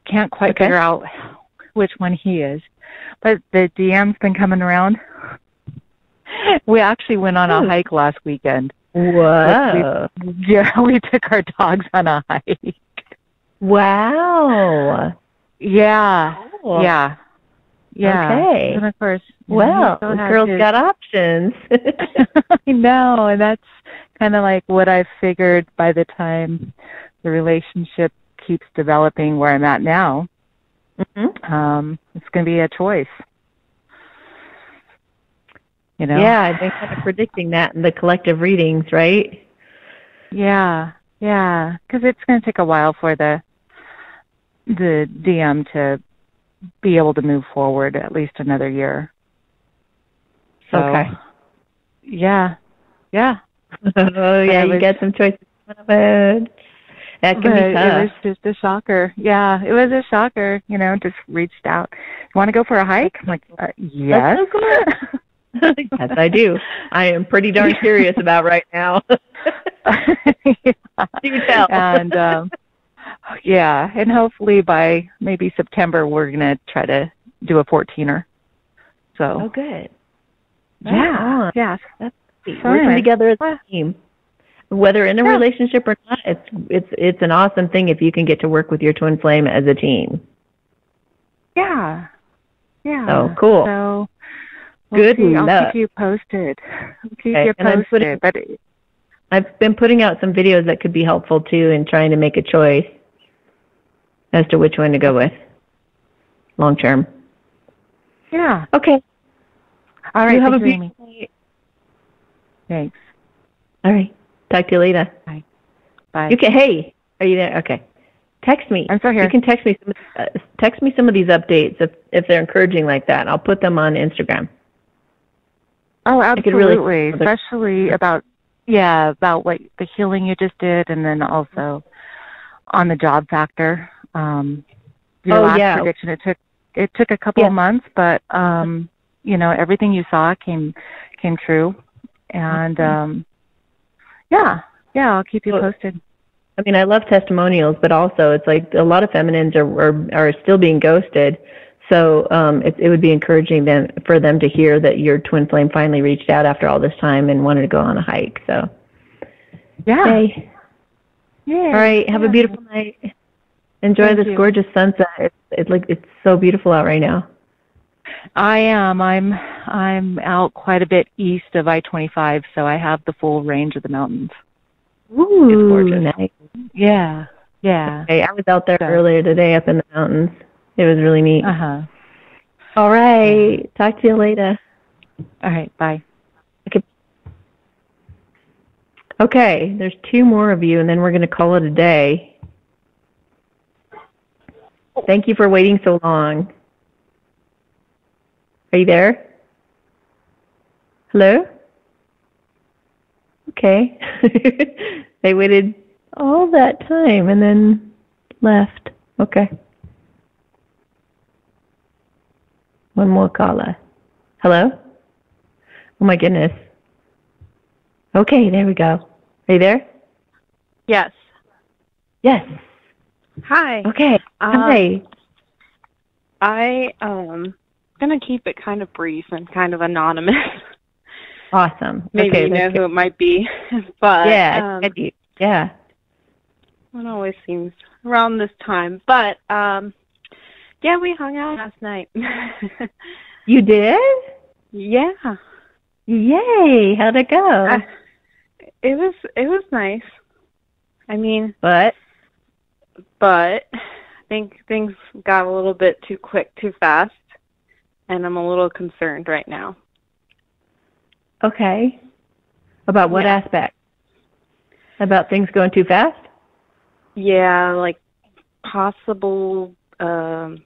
Can't quite Okay. figure out which one he is. But the DM's been coming around. We actually went on a hmm. hike last weekend. Whoa. Yeah, we took our dogs on a hike. Wow. Yeah. Cool. Yeah. Yeah. Okay. And of course, know, Well, has girl's his- got options. I know, and that's kind of like what I figured by the time the relationship keeps developing where I'm at now. Mhm. Um, it's going to be a choice. You know? Yeah, I've been kind of predicting that in the collective readings, right? Yeah, yeah, because it's going to take a while for the the DM to be able to move forward at least another year. So, Okay. Yeah, yeah. oh yeah, you got some choices. That can But be tough. It was just a shocker. Yeah, it was a shocker. You know, just reached out. You want to go for a hike? I'm like, uh, yes. so yes, I do. I am pretty darn curious about right now. Do tell. and um, yeah, and hopefully by maybe September we're gonna try to do a 14er. So oh, good. yeah, yeah. Working anyway. together as a team. Whether in a Yeah. relationship or not, it's it's it's an awesome thing if you can get to work with your twin flame as a team. Yeah. Yeah. Oh, cool. So we'll Good see. I'll keep you posted. I'll keep okay. you posted. Putting, but it, I've been putting out some videos that could be helpful too in trying to make a choice as to which one to go with long term. yeah. Okay. All right. you have a thank you, Amy. beautiful night. Thanks. All right. Talk to you later. Bye. You can. Hey, are you there? Okay. Text me. I'm still here. You can text me. Some, uh, text me some of these updates if if they're encouraging like that. I'll put them on Instagram. Oh, could really- absolutely. Especially about yeah, about what the healing you just did, and then also on the job factor. Um, your Oh, last yeah. prediction it took it took a couple Yeah. of months, but um, you know everything you saw came came true, and Mhm. um, yeah, yeah, I'll keep you posted. I mean, I love testimonials, but also it's like a lot of feminines are are, are still being ghosted. So um, it, it would be encouraging them for them to hear that your twin flame finally reached out after all this time and wanted to go on a hike. So Yeah, yay. Yeah. All right. Have yeah. a beautiful night. Enjoy Thank this you. gorgeous sunset. It's, it's like it's so beautiful out right now. I am. I'm I'm out quite a bit east of I-25, so I have the full range of the mountains. Ooh, it's gorgeous. Nice. Yeah. Yeah. Okay, I was out there so. earlier today up in the mountains. It was really neat. Uh huh. All right. Talk to you later. All right. Bye. Okay. Okay. There's two more of you, and then we're going to call it a day. Thank you for waiting so long. Are you there? Hello? Okay. they waited all that time and then left. Okay. One more caller. Hello? Oh my goodness. Okay, there we go. Are you there? Yes. Yes. Hi. Okay. Um, Hi. I um gonna keep it kind of brief and kind of anonymous. Awesome. Maybe okay, you know who it might be, but yeah, um, yeah. It always seems around this time, but um, yeah, we hung out last night. you did? Yeah. Yay! How'd it go? Uh, it was it was nice. I mean, but but I think things got a little bit too quick, too fast, and I'm a little concerned right now. Okay. About what yeah. aspect? About things going too fast? Yeah, like possible um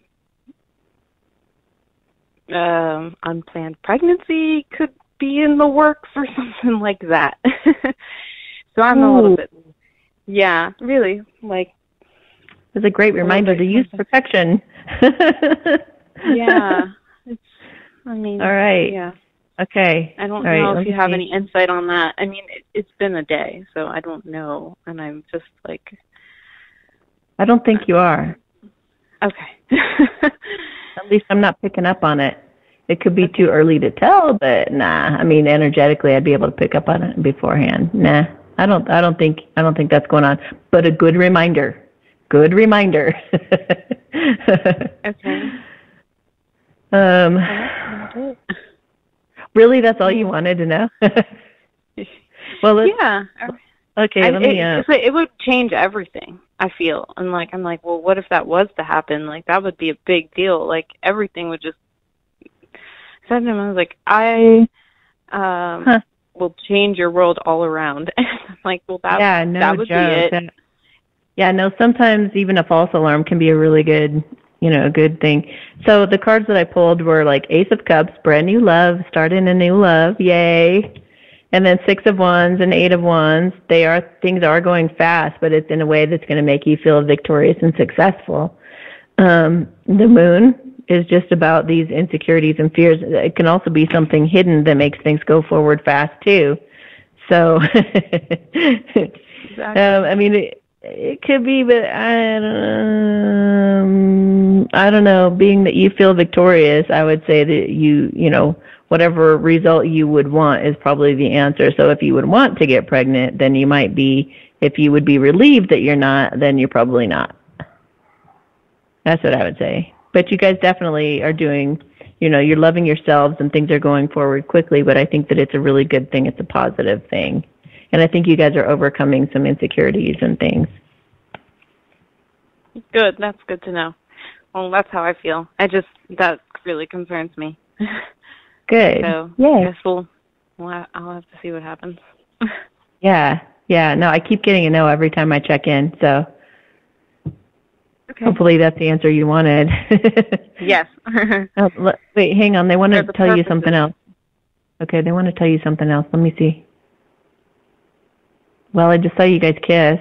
um unplanned pregnancy could be in the works or something like that. so I'm Ooh. a little bit yeah, really like it's a great reminder to use protection. yeah. It's I mean All right. Yeah. Okay. I don't All know right, if you have any insight on that. I mean, it, it's been a day, so I don't know, and I'm just like. I don't think you are. Okay. At least I'm not picking up on it. It could be too early to tell, but nah. I mean, energetically, I'd be able to pick up on it beforehand. Nah, I don't. I don't think. I don't think that's going on. But a good reminder. Good reminder. okay. Um. Really, that's all you wanted to know? well, yeah. Okay, let me. It, uh, it would change everything. I feel, and like I'm like, well, what if that was to happen? Like that would be a big deal. Like everything would just. Said to him, I was like, I um huh. will change your world all around. I'm like, well, that yeah, no that would joke. be it. Yeah, no. Sometimes even a false alarm can be a really good you know, a good thing. So the cards that I pulled were like Ace of Cups, brand new love, starting a new love, yay. And then Six of Wands and Eight of Wands. They are things are going fast, but it's in a way that's going to make you feel victorious and successful. Um, the Moon is just about these insecurities and fears. It can also be something hidden that makes things go forward fast too. So, exactly. um, I mean. It, it could be, but I don't, um, I don't know. Being that you feel victorious, I would say that you, you know, whatever result you would want is probably the answer. So if you would want to get pregnant, then you might be. If you would be relieved that you're not, then you're probably not. That's what I would say. But you guys definitely are doing. You know, you're loving yourselves and things are going forward quickly. But I think that it's a really good thing. It's a positive thing. And I think you guys are overcoming some insecurities and things. Good. That's good to know. Well, that's how I feel. I just that really concerns me. Good. So yeah. I guess we'll, we'll I'll have to see what happens. yeah. Yeah. No, I keep getting a no every time I check in. So okay. hopefully that's the answer you wanted. yes. oh, wait, hang on. They want to tell you something else. Okay, they want to tell you something else. Let me see. Well, I just saw you guys kiss.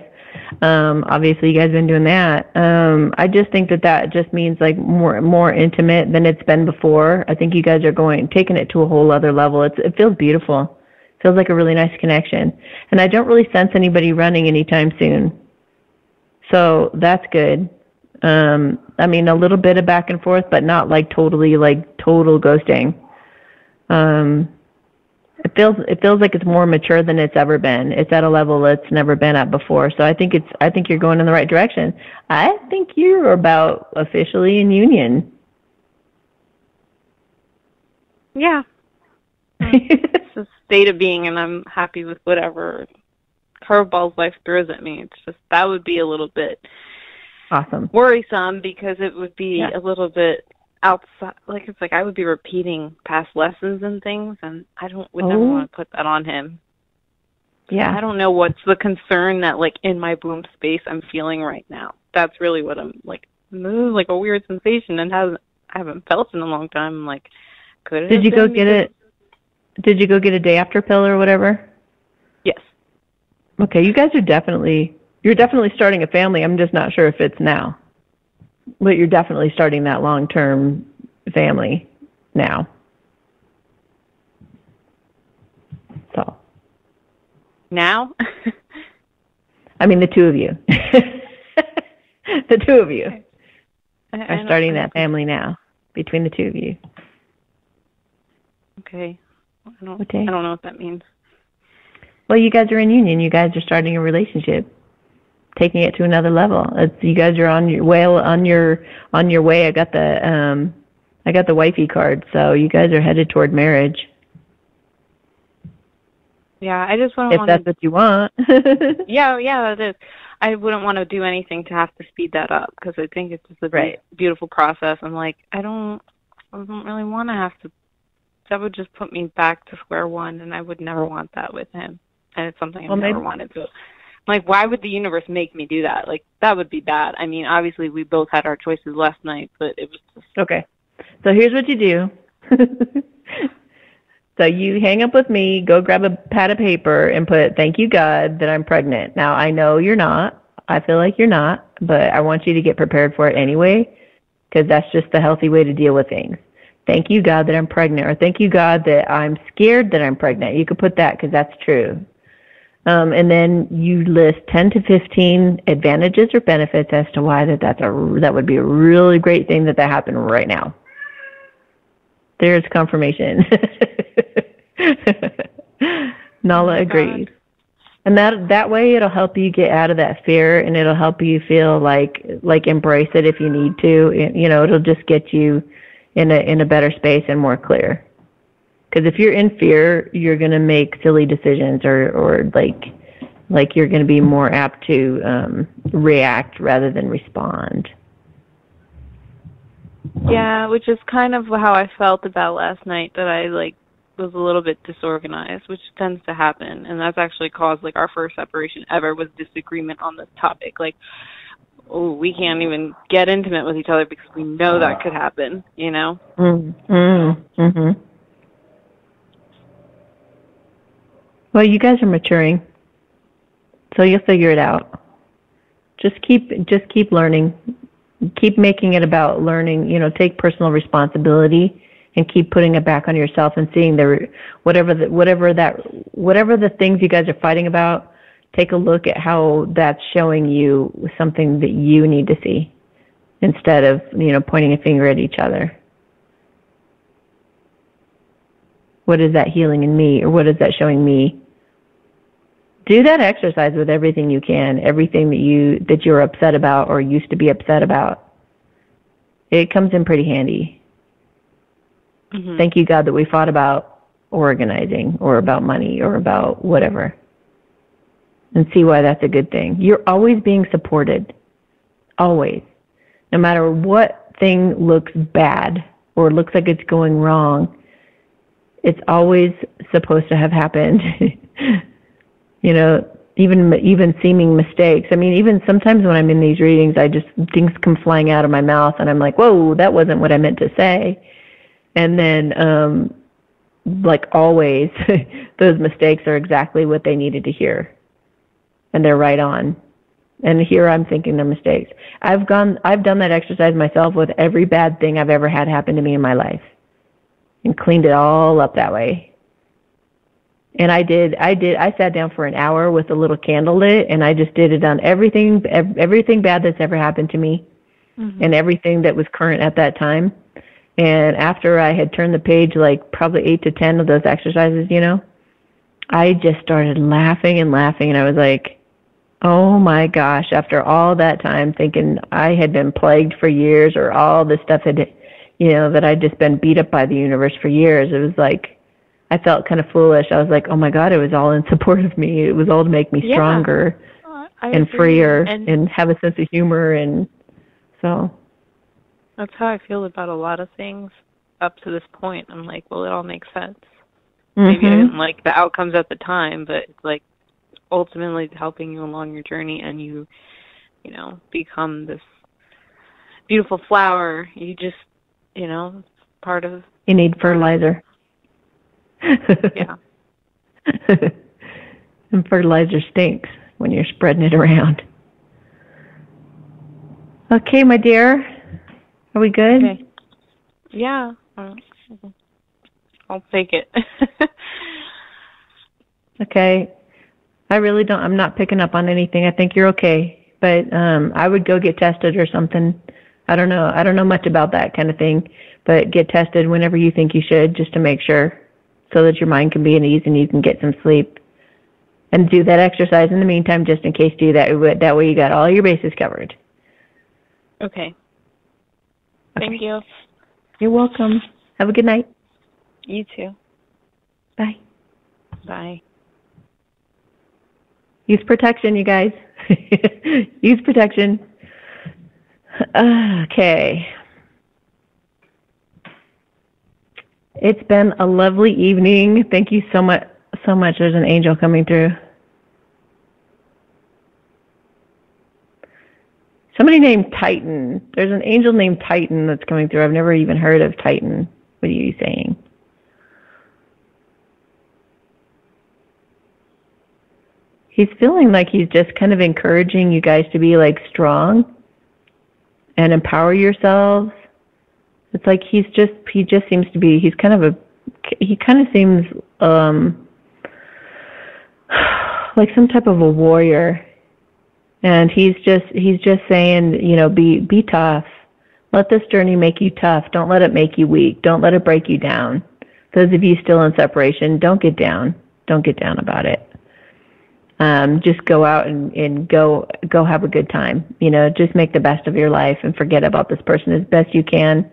Um, obviously, you guys have been doing that. Um, I just think that that just means like more more intimate than it's been before. I think you guys are going taking it to a whole other level. It's it feels beautiful. It feels like a really nice connection, and I don't really sense anybody running anytime soon. So that's good. Um, I mean, a little bit of back and forth, but not like totally like total ghosting. Um, It feels it feels like it's more mature than it's ever been. It's at a level it's never been at before. So I think it's I think you're going in the right direction. I think you're about officially in union. Yeah. it's a state of being, and I'm happy with whatever curveballs life throws at me. It's just that would be a little bit awesome worrisome because it would be Yeah. a little bit outside. Like it's like I would be repeating past lessons and things, and I don't would never Oh. want to put that on him. Yeah. I don't know what's the concern that like in my boom space I'm feeling right now. That's really what I'm like. This is like a weird sensation and hasn't I haven't felt in a long time. I'm like, could it Did you go get it? Did you go get a day after pill or whatever? Yes. Okay, you guys are definitely you're definitely starting a family. I'm just not sure if it's now. But you're definitely starting that long-term family now. So, Now? I mean the two of you. the two of you I- I are starting that family now between the two of you. Okay. I don't Okay. I don't know what that means. Well, you guys are in union. You guys are starting a relationship, taking it to another level. It's, you guys are on your way on your on your way. I got the um, I got the wifey card, so you guys are headed toward marriage. Yeah, I just wouldn't If want that's what you want. Yeah, yeah, it is. I wouldn't want to do anything to have to speed that up because I think it's just a Right. beautiful process. I'm like, I don't, I don't really want to have to. That would just put me back to square one, and I would never want that with him. And it's something I've Well, never maybe- wanted to. Like, why would the universe make me do that? Like, that would be bad. I mean, obviously, we both had our choices last night, but it was just Okay. So here's what you do. so you hang up with me, go grab a pad of paper and put thank you God that I'm pregnant. Now I know you're not. I feel like you're not, but I want you to get prepared for it anyway because that's just the healthy way to deal with things. Thank you God that I'm pregnant or thank you God that I'm scared that I'm pregnant. You could put that because that's true. Um, and then you list 10 to 15 advantages or benefits as to why that that's a that would be a really great thing that that happened right now. There's confirmation. Nala agrees. And that that way it'll help you get out of that fear and it'll help you feel like like embrace it if you need to. It- you know, it'll just get you in a in a better space and more clear. Because if you're in fear, you're going to make silly decisions or or like like you're going to be more apt to um, react rather than respond. Yeah, which is kind of how I felt about last night that I like was a little bit disorganized, which tends to happen, and that's actually caused like our first separation ever was disagreement on this topic. Like, oh, we can't even get intimate with each other because we know that could happen, you know? Mm, mm, mhm. Well, you guys are maturing, so you'll figure it out. Just keep, just keep learning. Keep making it about learning. You know, take personal responsibility and keep putting it back on yourself and seeing the whatever the whatever that whatever the things you guys are fighting about. Take a look at how that's showing you something that you need to see instead of you know pointing a finger at each other. what is that healing in me or what is that showing me do that exercise with everything you can everything that you that you're upset about or used to be upset about. It comes in pretty handy. Mhm. thank you god that we fought about organizing or about money or about whatever and see why that's a good thing. You're always being supported. Always. No matter what thing looks bad or looks like it's going wrong it's always supposed to have happened. you know, even even seeming mistakes. I mean, even sometimes when I'm in these readings, I just things come flying out of my mouth, and I'm like, "Whoa, that wasn't what I meant to say." And then, um, like always, those mistakes are exactly what they needed to hear, and they're right on. And here I'm thinking they're mistakes. I've gone, I've done that exercise myself with every bad thing I've ever had happen to me in my life and cleaned it all up that way. And I did, I did, I sat down for an hour with a little candle lit and I just did it on everything everything bad that's ever happened to me mm-hmm. and everything that was current at that time. And after I had turned the page, like probably eight to 10 of those exercises, you know, I just started laughing and laughing, and I was like, oh my gosh, after all that time thinking I had been plagued for years or all this stuff had, you know, that I'd just been beat up by the universe for years, it was like, I felt kind of foolish. I was like, oh my God, it was all in support of me. It was all to make me Yeah. stronger and agree. freer And and have a sense of humor. And so, that's how I feel about a lot of things up to this point. I'm like, well, it all makes sense. Maybe I Mhm. didn't like the outcomes at the time, but it's like ultimately helping you along your journey and you, you know, become this beautiful flower. You just, you know, it's part of, you need fertilizer. Yeah. and fertilizer stinks when you're spreading it around. Okay, my dear. Are we good? Okay. Yeah. I'll take it. Okay. I really don't I'm not picking up on anything. I think you're okay. But um I would go get tested or something. I don't know. I don't know much about that kind of thing, but get tested whenever you think you should just to make sure so that your mind can be at ease and you can get some sleep. And do that exercise in the meantime just in case do that that way you got all your bases covered. okay. Thank you. You're welcome. Have a good night. You too. Bye. Bye. Use protection, you guys. Use protection. Okay. It's been a lovely evening. Thank you so much. So much. There's an angel coming through. Somebody named Titan. There's an angel named Titan that's coming through. I've never even heard of Titan. What are you saying? he's feeling like he's just kind of encouraging you guys to be like strong and empower yourselves. It's like he's just he just seems to be he's kind of a he kind of seems um like some type of a warrior. And he's just he's just saying, you know, be be tough. Let this journey make you tough. Don't let it make you weak. Don't let it break you down. Those of you still in separation, don't get down. Don't get down about it um, just go out and, and go go have a good time. You know, just make the best of your life and forget about this person as best you can,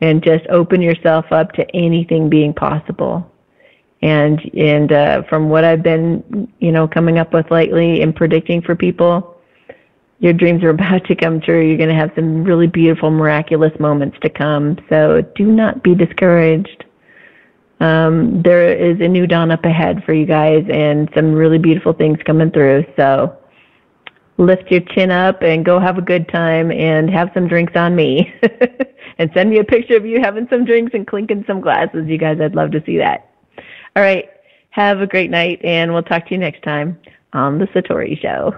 and just open yourself up to anything being possible. And and uh, from what I've been, you know, coming up with lately and predicting for people, your dreams are about to come true. You're going to have some really beautiful, miraculous moments to come. So do not be discouraged um, there is a new dawn up ahead for you guys and some really beautiful things coming through. So lift your chin up and go have a good time and have some drinks on me. and send me a picture of you having some drinks and clinking some glasses. You guys, I'd love to see that. All right. Have a great night and we'll talk to you next time on The Satori Show.